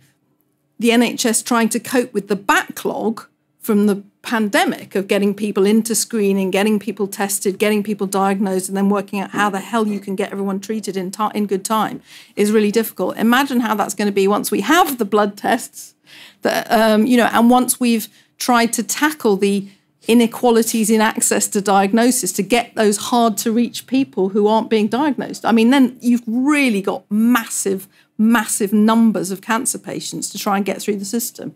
the NHS trying to cope with the backlog from the pandemic of getting people into screening, getting people tested, getting people diagnosed, and then working out how the hell you can get everyone treated in, in good time is really difficult. Imagine how that's going to be once we have the blood tests, that, um, you know, and once we've tried to tackle the inequalities in access to diagnosis to get those hard to reach people who aren't being diagnosed. I mean, then you've really got massive, massive numbers of cancer patients to try and get through the system.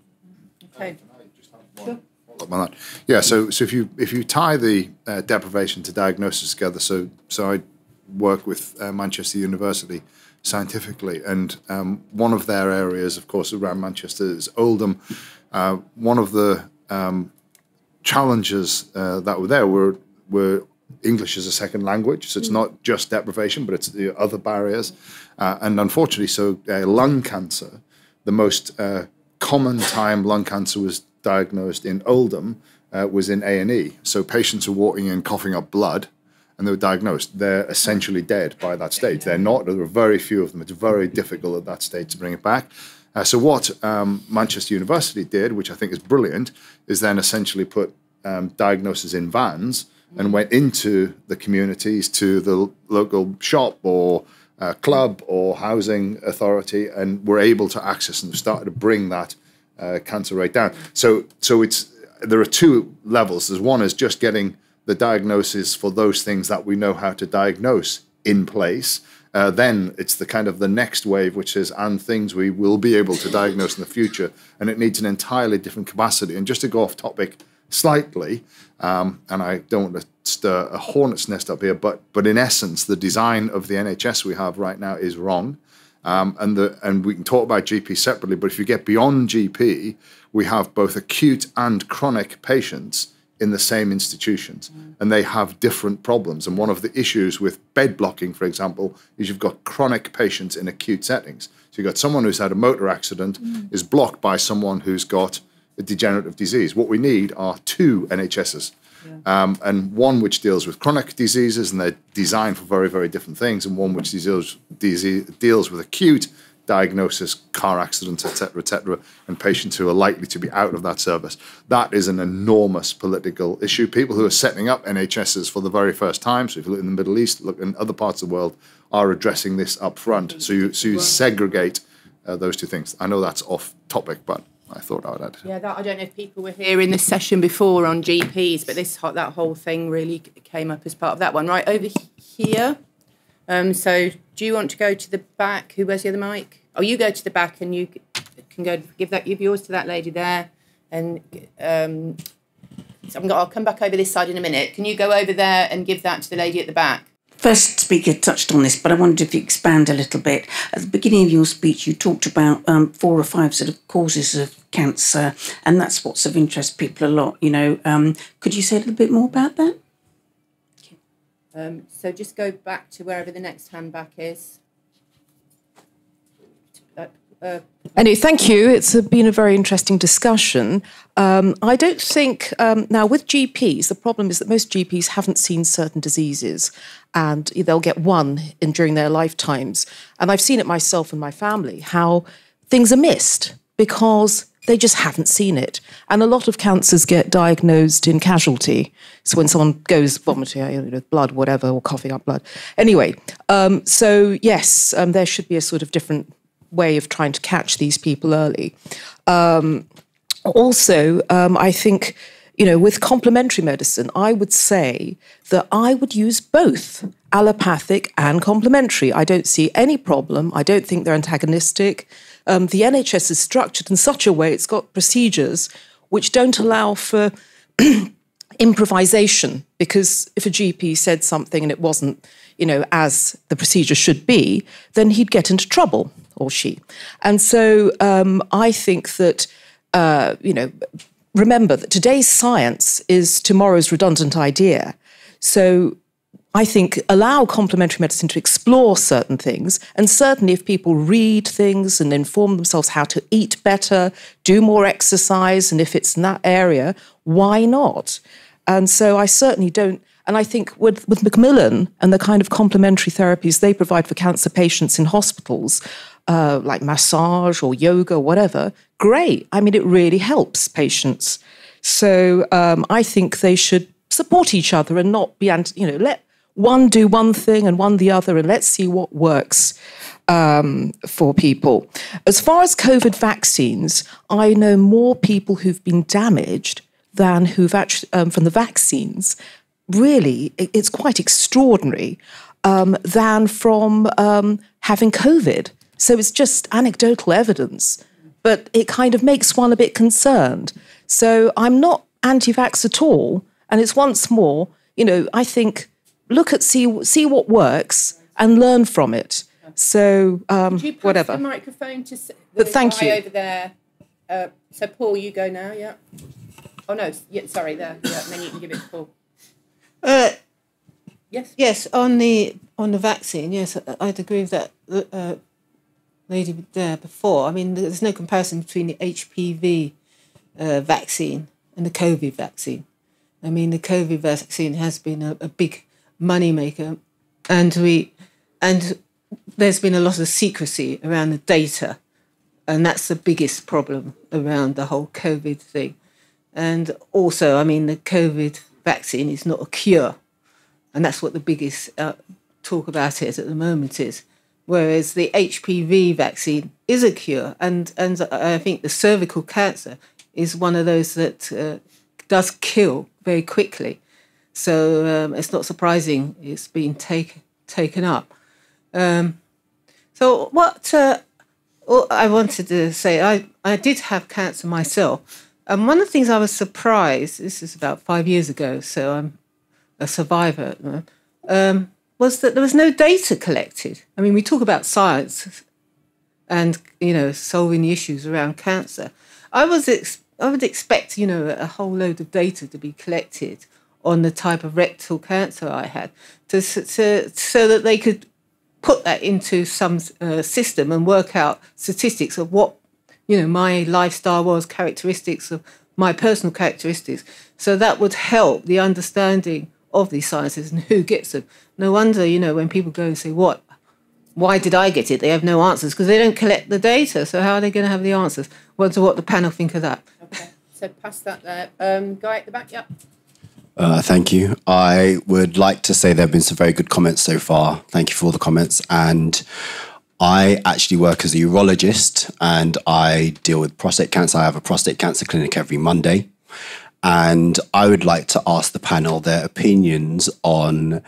Okay. Sure. Yeah, so so if you if you tie the uh, deprivation to diagnosis together, so so I work with uh, Manchester University scientifically, and um, one of their areas, of course, around Manchester is Oldham. Uh, one of the um, challenges uh, that were there were were English as a second language, so it's not just deprivation, but it's the other barriers, uh, and unfortunately, so uh, lung cancer, the most uh, common time lung cancer was diagnosed in Oldham uh, was in A and E. So patients are walking in coughing up blood, and they were diagnosed. They're essentially dead by that stage. They're not. There are very few of them. It's very difficult at that stage to bring it back. Uh, so what um, Manchester University did, which I think is brilliant, is then essentially put um, diagnosis in vans and went into the communities to the local shop or uh, club or housing authority and were able to access and started to bring that uh, cancer rate down. So, so it's there are two levels. There's one is just getting the diagnosis for those things that we know how to diagnose in place. Uh, then it's the kind of the next wave, which is and things we will be able to diagnose in the future, and it needs an entirely different capacity. And just to go off topic slightly, um, and I don't want to stir a hornet's nest up here, but but in essence, the design of the NHS we have right now is wrong. Um, and the and we can talk about GP separately, but if you get beyond GP, we have both acute and chronic patients in the same institutions, mm. and they have different problems. And one of the issues with bed blocking, for example, is you've got chronic patients in acute settings. So you've got someone who's had a motor accident mm. is blocked by someone who's got a degenerative disease. What we need are two NHSs. Yeah. Um, and one which deals with chronic diseases, and they're designed for very, very different things, and one which deals, deals with acute diagnosis, car accidents, etc., etc., and patients who are likely to be out of that service. That is an enormous political issue. People who are setting up NHSs for the very first time, so if you look in the Middle East, look in other parts of the world, are addressing this up front. So you, so you segregate uh, those two things. I know that's off topic, but I thought I would add. Yeah, that, I don't know if people were here in this session before on GPs, but this that whole thing really came up as part of that one. Right over here. Um, so do you want to go to the back? Who has the other mic? Oh, you go to the back and you can go give that give yours to that lady there, and um, so I'm going I'll come back over this side in a minute. Can you go over there and give that to the lady at the back? First speaker touched on this, but I wondered if you expand a little bit. At the beginning of your speech, you talked about um, four or five sort of causes of cancer, and that's what's of interest people a lot. You know, um, could you say a little bit more about that? Um, so just go back to wherever the next hand back is. Uh, anyway, thank you. It's been a very interesting discussion. Um, I don't think, um, now with GPs, the problem is that most GPs haven't seen certain diseases and they'll get one in, during their lifetimes. And I've seen it myself and my family, how things are missed because they just haven't seen it. And a lot of cancers get diagnosed in casualty. So when someone goes vomiting, you know, blood, whatever, or coughing up blood. Anyway, um, so yes, um, there should be a sort of different way of trying to catch these people early. Um, also, um, I think, you know, with complementary medicine, I would say that I would use both allopathic and complementary. I don't see any problem. I don't think they're antagonistic. Um, the NHS is structured in such a way, it's got procedures which don't allow for improvisation because if a GP said something and it wasn't, you know, as the procedure should be, then he'd get into trouble or she. And so um, I think that, uh, you know, remember that today's science is tomorrow's redundant idea. So I think allow complementary medicine to explore certain things. And certainly, if people read things and inform themselves how to eat better, do more exercise, and if it's in that area, why not? And so I certainly don't. And I think with, with Macmillan and the kind of complementary therapies they provide for cancer patients in hospitals, uh, like massage or yoga or whatever, great. I mean, it really helps patients. So um, I think they should support each other and not be, you know, let one do one thing and one the other, and let's see what works um, for people. As far as COVID vaccines, I know more people who've been damaged than who've actually um, from the vaccines. Really, it's quite extraordinary um, than from um, having COVID. So it's just anecdotal evidence, but it kind of makes one a bit concerned. So I'm not anti-vax at all, and it's once more, you know, I think look at see see what works and learn from it. So um, whatever. The microphone to. But thank you. Over there. Uh, so Paul, you go now. Yeah. Oh no, yeah, sorry, there. Yeah, then you can give it to Paul. Uh, yes. Yes, on the on the vaccine. Yes, I'd agree with that uh, lady there before. I mean, there's no comparison between the HPV uh, vaccine and the COVID vaccine. I mean, the COVID vaccine has been a, a big moneymaker, and we and there's been a lot of secrecy around the data, and that's the biggest problem around the whole COVID thing. And also, I mean, the COVID vaccine is not a cure. And that's what the biggest uh, talk about it at the moment is. Whereas the HPV vaccine is a cure. And, and I think the cervical cancer is one of those that uh, does kill very quickly. So um, it's not surprising it's been take, taken up. Um, so, what uh, I wanted to say, I, I did have cancer myself. And one of the things I was surprised, this is about five years ago, so I'm a survivor, um, was that there was no data collected. I mean, we talk about science and, you know, solving the issues around cancer. I was ex- I would expect, you know, a whole load of data to be collected on the type of rectal cancer I had, to, to so that they could put that into some uh, system and work out statistics of what you know, my lifestyle was, characteristics of my personal characteristics. So that would help the understanding of these sciences and who gets them. No wonder, you know, when people go and say, what? Why did I get it? They have no answers because they don't collect the data. So how are they going to have the answers? Wonder what the panel think of that. Okay, so pass that there. Um, guy at the back, yep. Uh, thank you. I would like to say there have been some very good comments so far. Thank you for all the comments. And I actually work as a urologist and I deal with prostate cancer. I have a prostate cancer clinic every Monday. And I would like to ask the panel their opinions on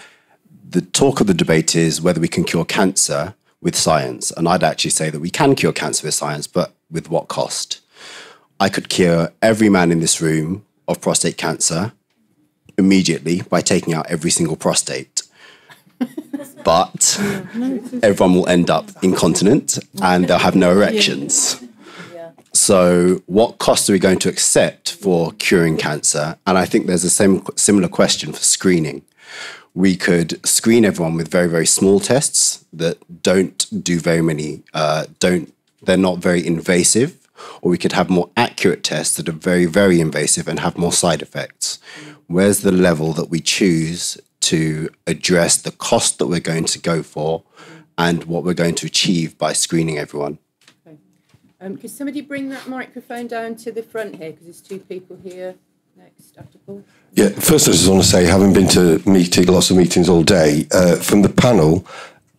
the talk of the debate is whether we can cure cancer with science. And I'd actually say that we can cure cancer with science, but with what cost? I could cure every man in this room of prostate cancer immediately by taking out every single prostate but everyone will end up incontinent and they'll have no erections. So, what cost are we going to accept for curing cancer? And I think there's a same, similar question for screening. We could screen everyone with very, very small tests that don't do very many, uh, don't, they're not very invasive, or we could have more accurate tests that are very, very invasive and have more side effects. Where's the level that we choose to address the cost that we're going to go for and what we're going to achieve by screening everyone. Um, could somebody bring that microphone down to the front here because there's two people here next after Paul? Yeah, first I just want to say, having been to meeting lots of meetings all day, uh, from the panel,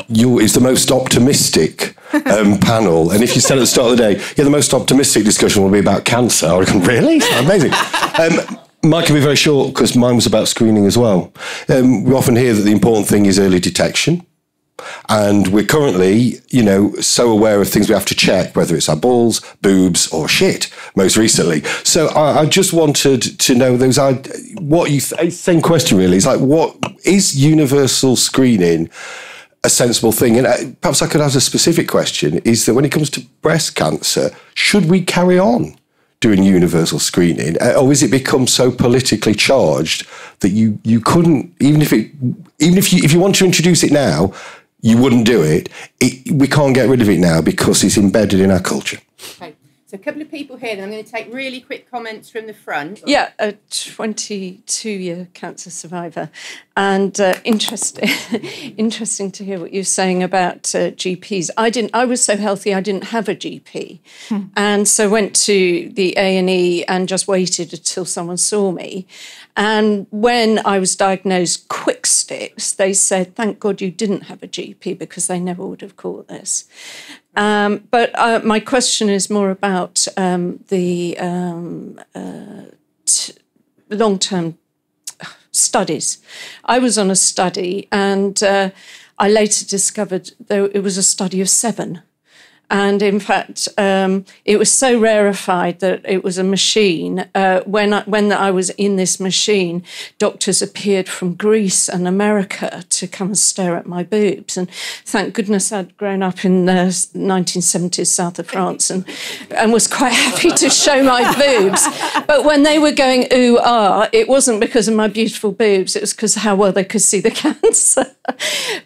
you is the most optimistic um, panel. And if you said at the start of the day, yeah, the most optimistic discussion will be about cancer, I reckon, really? Amazing. Um, Mine can be very short because mine was about screening as well. Um, we often hear that the important thing is early detection. And we're currently, you know, so aware of things we have to check, whether it's our balls, boobs, or shit, most recently. So I, I just wanted to know those what you th- same question really is like what is universal screening a sensible thing? And uh, perhaps I could ask a specific question: is that when it comes to breast cancer, should we carry on? doing universal screening, uh, or is it become so politically charged that you you couldn't even if it even if you if you want to introduce it now, you wouldn't do it. it we can't get rid of it now because it's embedded in our culture. Okay. So a couple of people here, and I'm going to take really quick comments from the front. Yeah, a 22-year cancer survivor, and uh, interesting, interesting to hear what you're saying about uh, GPs. I didn't. I was so healthy, I didn't have a GP, hmm. and so went to the A and E and just waited until someone saw me. And when I was diagnosed quick sticks, they said, "Thank God you didn't have a GP because they never would have caught this." Um, but uh, my question is more about um, the um, uh, t- long term studies. I was on a study and uh, I later discovered that it was a study of seven. And in fact, um, it was so rarefied that it was a machine. Uh, when I, when I was in this machine, doctors appeared from Greece and America to come and stare at my boobs. And thank goodness I'd grown up in the 1970s south of France and and was quite happy to show my boobs. But when they were going ooh ah, it wasn't because of my beautiful boobs. It was because how well they could see the cancer.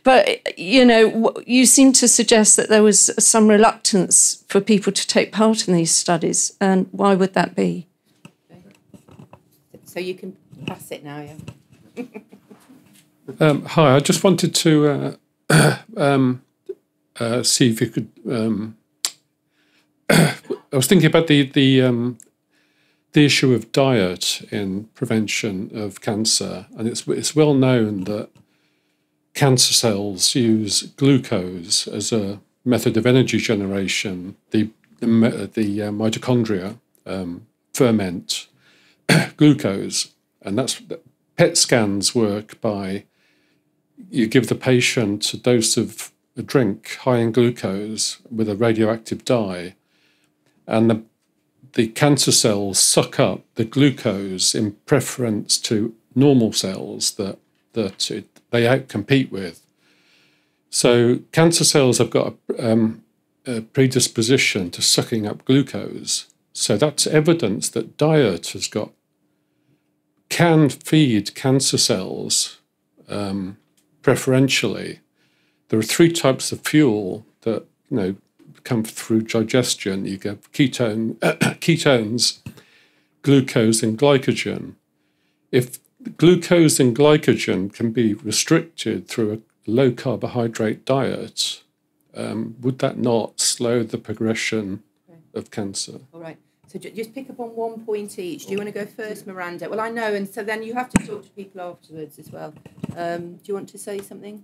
but you know, you seem to suggest that there was some reluctance reluctance for people to take part in these studies, and why would that be? So you can pass it now, yeah. um, hi, I just wanted to uh, um, uh, see if you could. Um, I was thinking about the the um, the issue of diet in prevention of cancer, and it's it's well known that cancer cells use glucose as a method of energy generation, the, the, the uh, mitochondria um, ferment glucose, and that's PET scans work by you give the patient a dose of a drink high in glucose with a radioactive dye, and the the cancer cells suck up the glucose in preference to normal cells that that it, they outcompete with. So cancer cells have got a, um, a predisposition to sucking up glucose. So that's evidence that diet has got can feed cancer cells um, preferentially. There are three types of fuel that you know come through digestion. You get ketone, ketones, glucose, and glycogen. If glucose and glycogen can be restricted through a low carbohydrate diet, um, would that not slow the progression okay. of cancer? All right. So just pick up on one point each. Do you want to go first, Miranda? Well, I know, and so then you have to talk to people afterwards as well. Um, do you want to say something?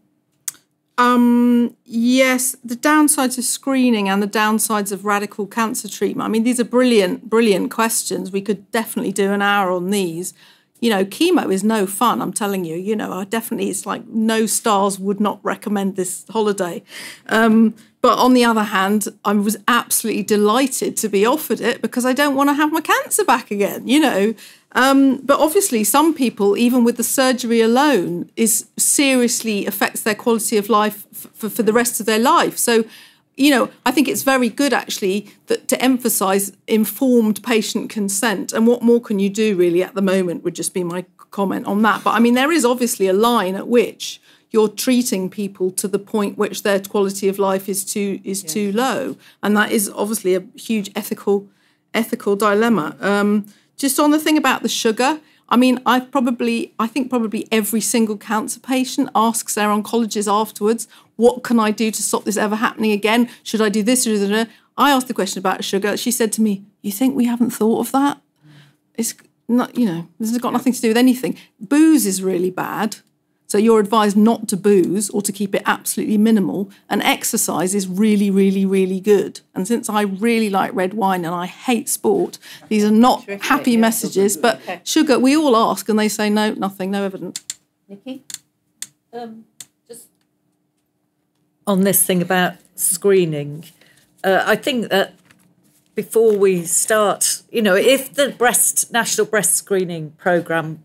Um, yes, the downsides of screening and the downsides of radical cancer treatment. I mean, these are brilliant, brilliant questions. We could definitely do an hour on these you know, chemo is no fun. I'm telling you. You know, I definitely it's like no stars would not recommend this holiday. Um, but on the other hand, I was absolutely delighted to be offered it because I don't want to have my cancer back again. You know, um, but obviously, some people, even with the surgery alone, is seriously affects their quality of life for, for the rest of their life. So you know, I think it's very good actually that to emphasize informed patient consent. And what more can you do really at the moment would just be my comment on that. But I mean, there is obviously a line at which you're treating people to the point which their quality of life is too is too low, and that is obviously a huge ethical ethical dilemma. Um, just on the thing about the sugar, I mean, I probably, I think probably every single cancer patient asks their oncologist afterwards, what can I do to stop this ever happening again? Should I do this? I asked the question about sugar. She said to me, you think we haven't thought of that? It's not, you know, this has got nothing to do with anything. Booze is really bad. So you're advised not to booze or to keep it absolutely minimal. And exercise is really, really, really good. And since I really like red wine and I hate sport, these are not happy messages. But sugar, we all ask and they say no, nothing, no evidence. Nicky? Um, on this thing about screening, uh, I think that before we start, you know, if the breast national breast screening program,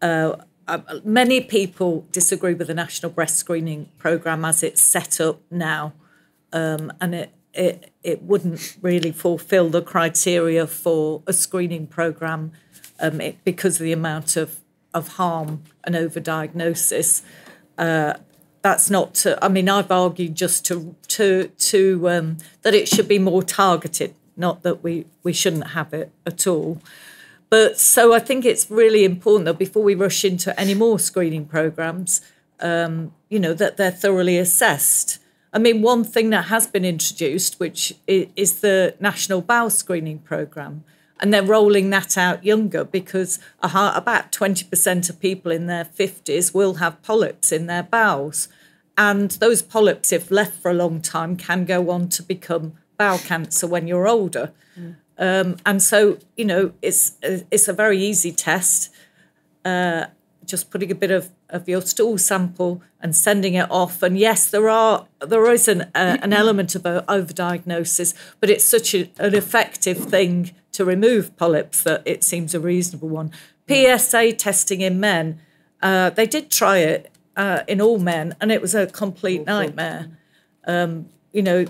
uh, uh, many people disagree with the national breast screening program as it's set up now, um, and it. It, it wouldn't really fulfil the criteria for a screening program um, it, because of the amount of, of harm and overdiagnosis. Uh, that's not to, I mean, I've argued just to, to, to um, that it should be more targeted, not that we, we shouldn't have it at all. But so I think it's really important that before we rush into any more screening programs, um, you know, that they're thoroughly assessed. I mean, one thing that has been introduced, which is the National Bowel Screening Programme, and they're rolling that out younger because about 20% of people in their 50s will have polyps in their bowels. And those polyps, if left for a long time, can go on to become bowel cancer when you're older. Mm. Um, and so, you know, it's it's a very easy test. Uh, just putting a bit of, of your stool sample and sending it off. And yes, there are there is an uh, an element of overdiagnosis, but it's such a, an effective thing to remove polyps that it seems a reasonable one. PSA testing in men, uh, they did try it uh, in all men, and it was a complete nightmare. Um, you know,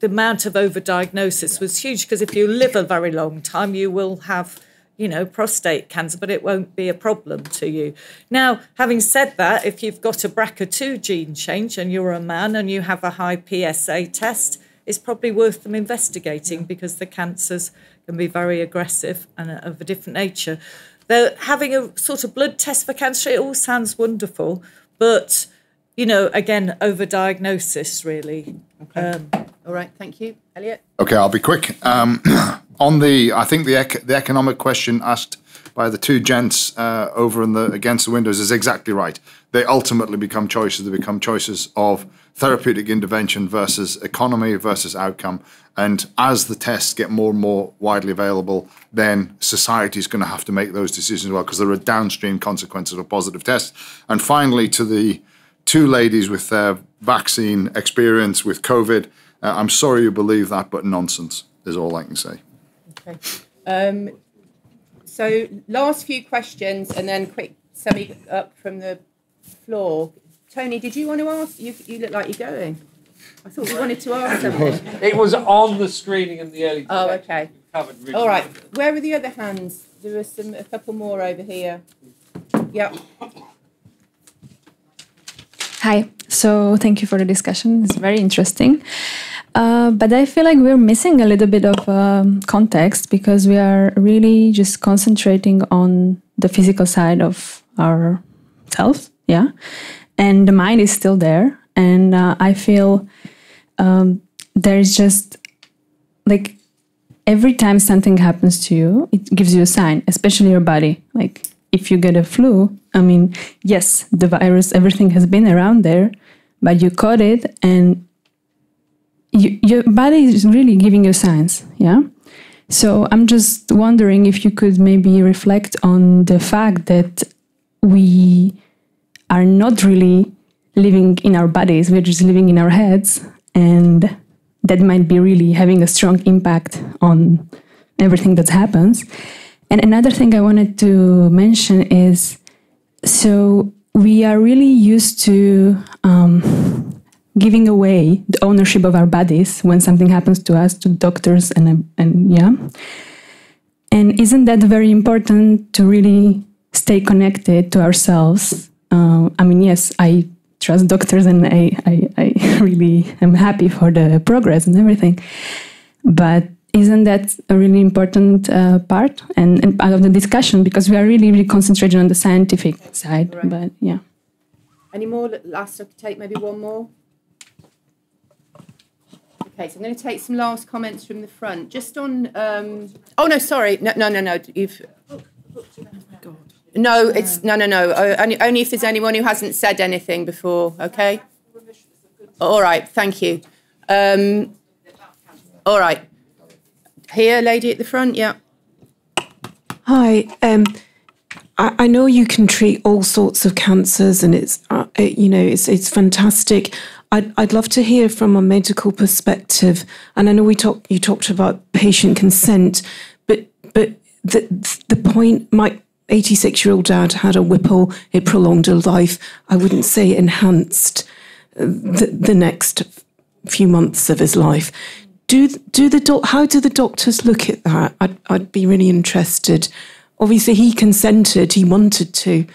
the amount of overdiagnosis was huge because if you live a very long time, you will have, you know, prostate cancer, but it won't be a problem to you. Now, having said that, if you've got a BRCA2 gene change and you're a man and you have a high PSA test, it's probably worth them investigating because the cancers can be very aggressive and of a different nature. They're having a sort of blood test for cancer, it all sounds wonderful, but you know, again, overdiagnosis really. Okay. Um, All right, thank you, Eliot. Okay, I'll be quick. Um, on the, I think the ec- the economic question asked by the two gents uh, over in the against the windows is exactly right. They ultimately become choices. They become choices of therapeutic intervention versus economy versus outcome. And as the tests get more and more widely available, then society is going to have to make those decisions as well because there are downstream consequences of positive tests. And finally, to the two ladies with their vaccine experience with COVID. Uh, I'm sorry you believe that, but nonsense is all I can say. Okay. Um, so, last few questions and then quick semi up from the floor. Tony, did you want to ask? You, you look like you're going. I thought you wanted to ask something. It was on the screening in the early. Oh, okay. Covered really All right. Where are the other hands? There are some a couple more over here. Yep. Hi. So thank you for the discussion. It's very interesting. Uh, but I feel like we're missing a little bit of um, context because we are really just concentrating on the physical side of ourselves. Yeah. And the mind is still there. And uh, I feel um, there's just like every time something happens to you, it gives you a sign, especially your body. Like if you get a flu, I mean, yes, the virus, everything has been around there, but you caught it and you, your body is really giving you signs. Yeah. So I'm just wondering if you could maybe reflect on the fact that we are not really living in our bodies, we're just living in our heads. And that might be really having a strong impact on everything that happens. And another thing I wanted to mention is so we are really used to um, giving away the ownership of our bodies when something happens to us to doctors and and yeah. And isn't that very important to really stay connected to ourselves? Uh, I mean, yes, I trust doctors and I, I, I really am happy for the progress and everything. But isn't that a really important uh, part and, and, part of the discussion? Because we are really really concentrating on the scientific side right. but yeah. Any more? Last i could take maybe one more. Okay so i'm going to take some last comments from the front. Just on um, oh no sorry. No no no no you've God. No, it's no, no, no. Uh, Only, only if there's anyone who hasn't said anything before. Okay. All right. Thank you. Um, all right. Here, lady at the front. Yeah. Hi. Um, I, I know you can treat all sorts of cancers, and it's uh, it, you know it's it's fantastic. I'd I'd love to hear from a medical perspective, and I know we talked you talked about patient consent, but but the the point my 86 year old dad had a Whipple. It prolonged her life. I wouldn't say enhanced uh, the, the next few months of his life. Do do the doc, how do the doctors look at that? I'd I'd be really interested. Obviously, he consented. He wanted to.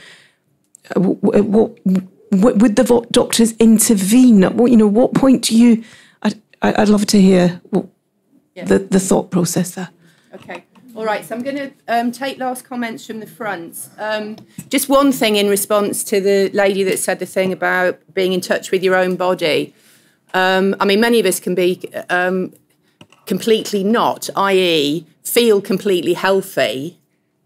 Uh, What, what, would the doctors intervene? At what you know? What point do you? I'd I'd love to hear what, the the thought process there. Okay. All right. So I'm going to um, take last comments from the front. Um, just one thing in response to the lady that said the thing about being in touch with your own body. Um, I mean, many of us can be um, completely not, i.e., feel completely healthy,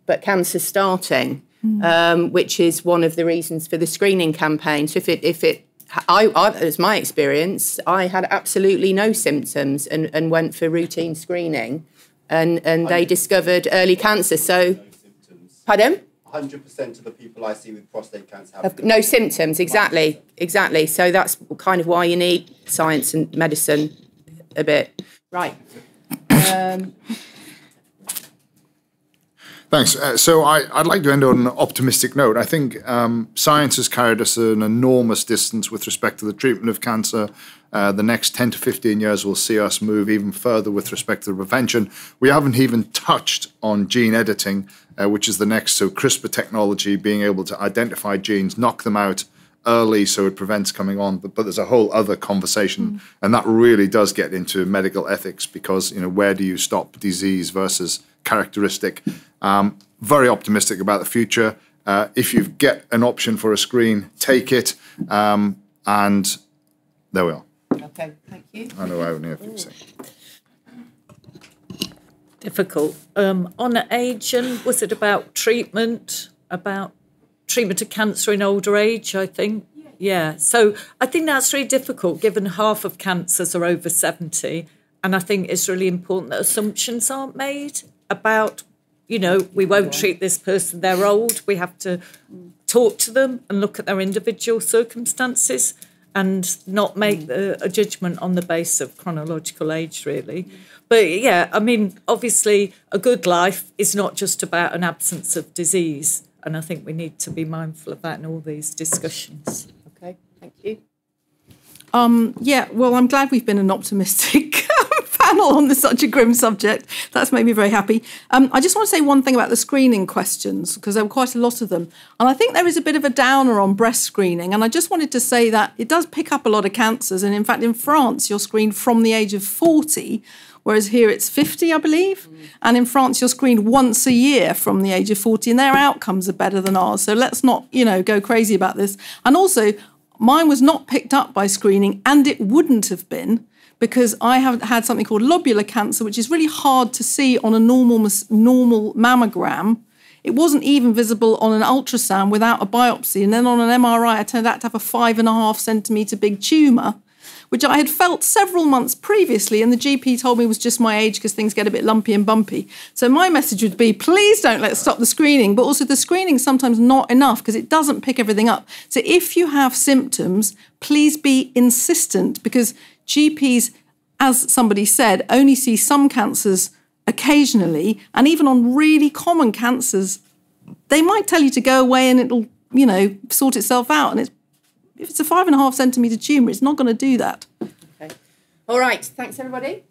but cancer starting, um, which is one of the reasons for the screening campaign. So if it if it I, I as my experience, I had absolutely no symptoms and, and went for routine screening, and and they discovered early cancer. So, pardon? 100% of the people I see with prostate cancer have Have no symptoms. Exactly, exactly. So that's kind of why you need science and medicine a bit. Right. Um, Thanks. Uh, so I, I'd like to end on an optimistic note. I think um, science has carried us an enormous distance with respect to the treatment of cancer. Uh, the next 10 to 15 years will see us move even further with respect to the prevention. We haven't even touched on gene editing, uh, which is the next. So CRISPR technology, being able to identify genes, knock them out early so it prevents coming on. But, but there's a whole other conversation, and that really does get into medical ethics because, you know, where do you stop disease versus characteristic? Um, very optimistic about the future. Uh, if you get an option for a screen, take it. Um, and there we are. okay. Thank you. I know I only have to say. difficult. Um, on age, and was it about treatment? About treatment of cancer in older age? I think. Yeah. So I think that's really difficult, given half of cancers are over seventy, and I think it's really important that assumptions aren't made about. You know, we won't treat this person, they're old. We have to talk to them and look at their individual circumstances and not make the, a judgment on the basis of chronological age, really. But yeah, I mean, obviously, a good life is not just about an absence of disease. And I think we need to be mindful of that in all these discussions. Okay. Thank you. Um, yeah, well, I'm glad we've been an optimistic panel on this, such a grim subject. That's made me very happy. Um, I just want to say one thing about the screening questions, because there were quite a lot of them. And I think there is a bit of a downer on breast screening. And I just wanted to say that it does pick up a lot of cancers. And in fact, in France, you're screened from the age of 40, whereas here it's 50, I believe. And in France, you're screened once a year from the age of 40, and their outcomes are better than ours. So let's not, you know, go crazy about this. And also, mine was not picked up by screening, and it wouldn't have been because I have had something called lobular cancer, which is really hard to see on a normal normal mammogram. It wasn't even visible on an ultrasound without a biopsy, and then on an MRI, I turned out to have a five and a half centimeter big tumor, which I had felt several months previously, and the GP told me was just my age because things get a bit lumpy and bumpy. So my message would be, please don't let's stop the screening, but also the screening sometimes not enough because it doesn't pick everything up. So if you have symptoms, please be insistent because GPs, as somebody said, only see some cancers occasionally, and even on really common cancers, they might tell you to go away and it'll, you know, sort itself out. And it's if it's a five and a half centimeter tumor, it's not going to do that. Okay. All right. Thanks, everybody.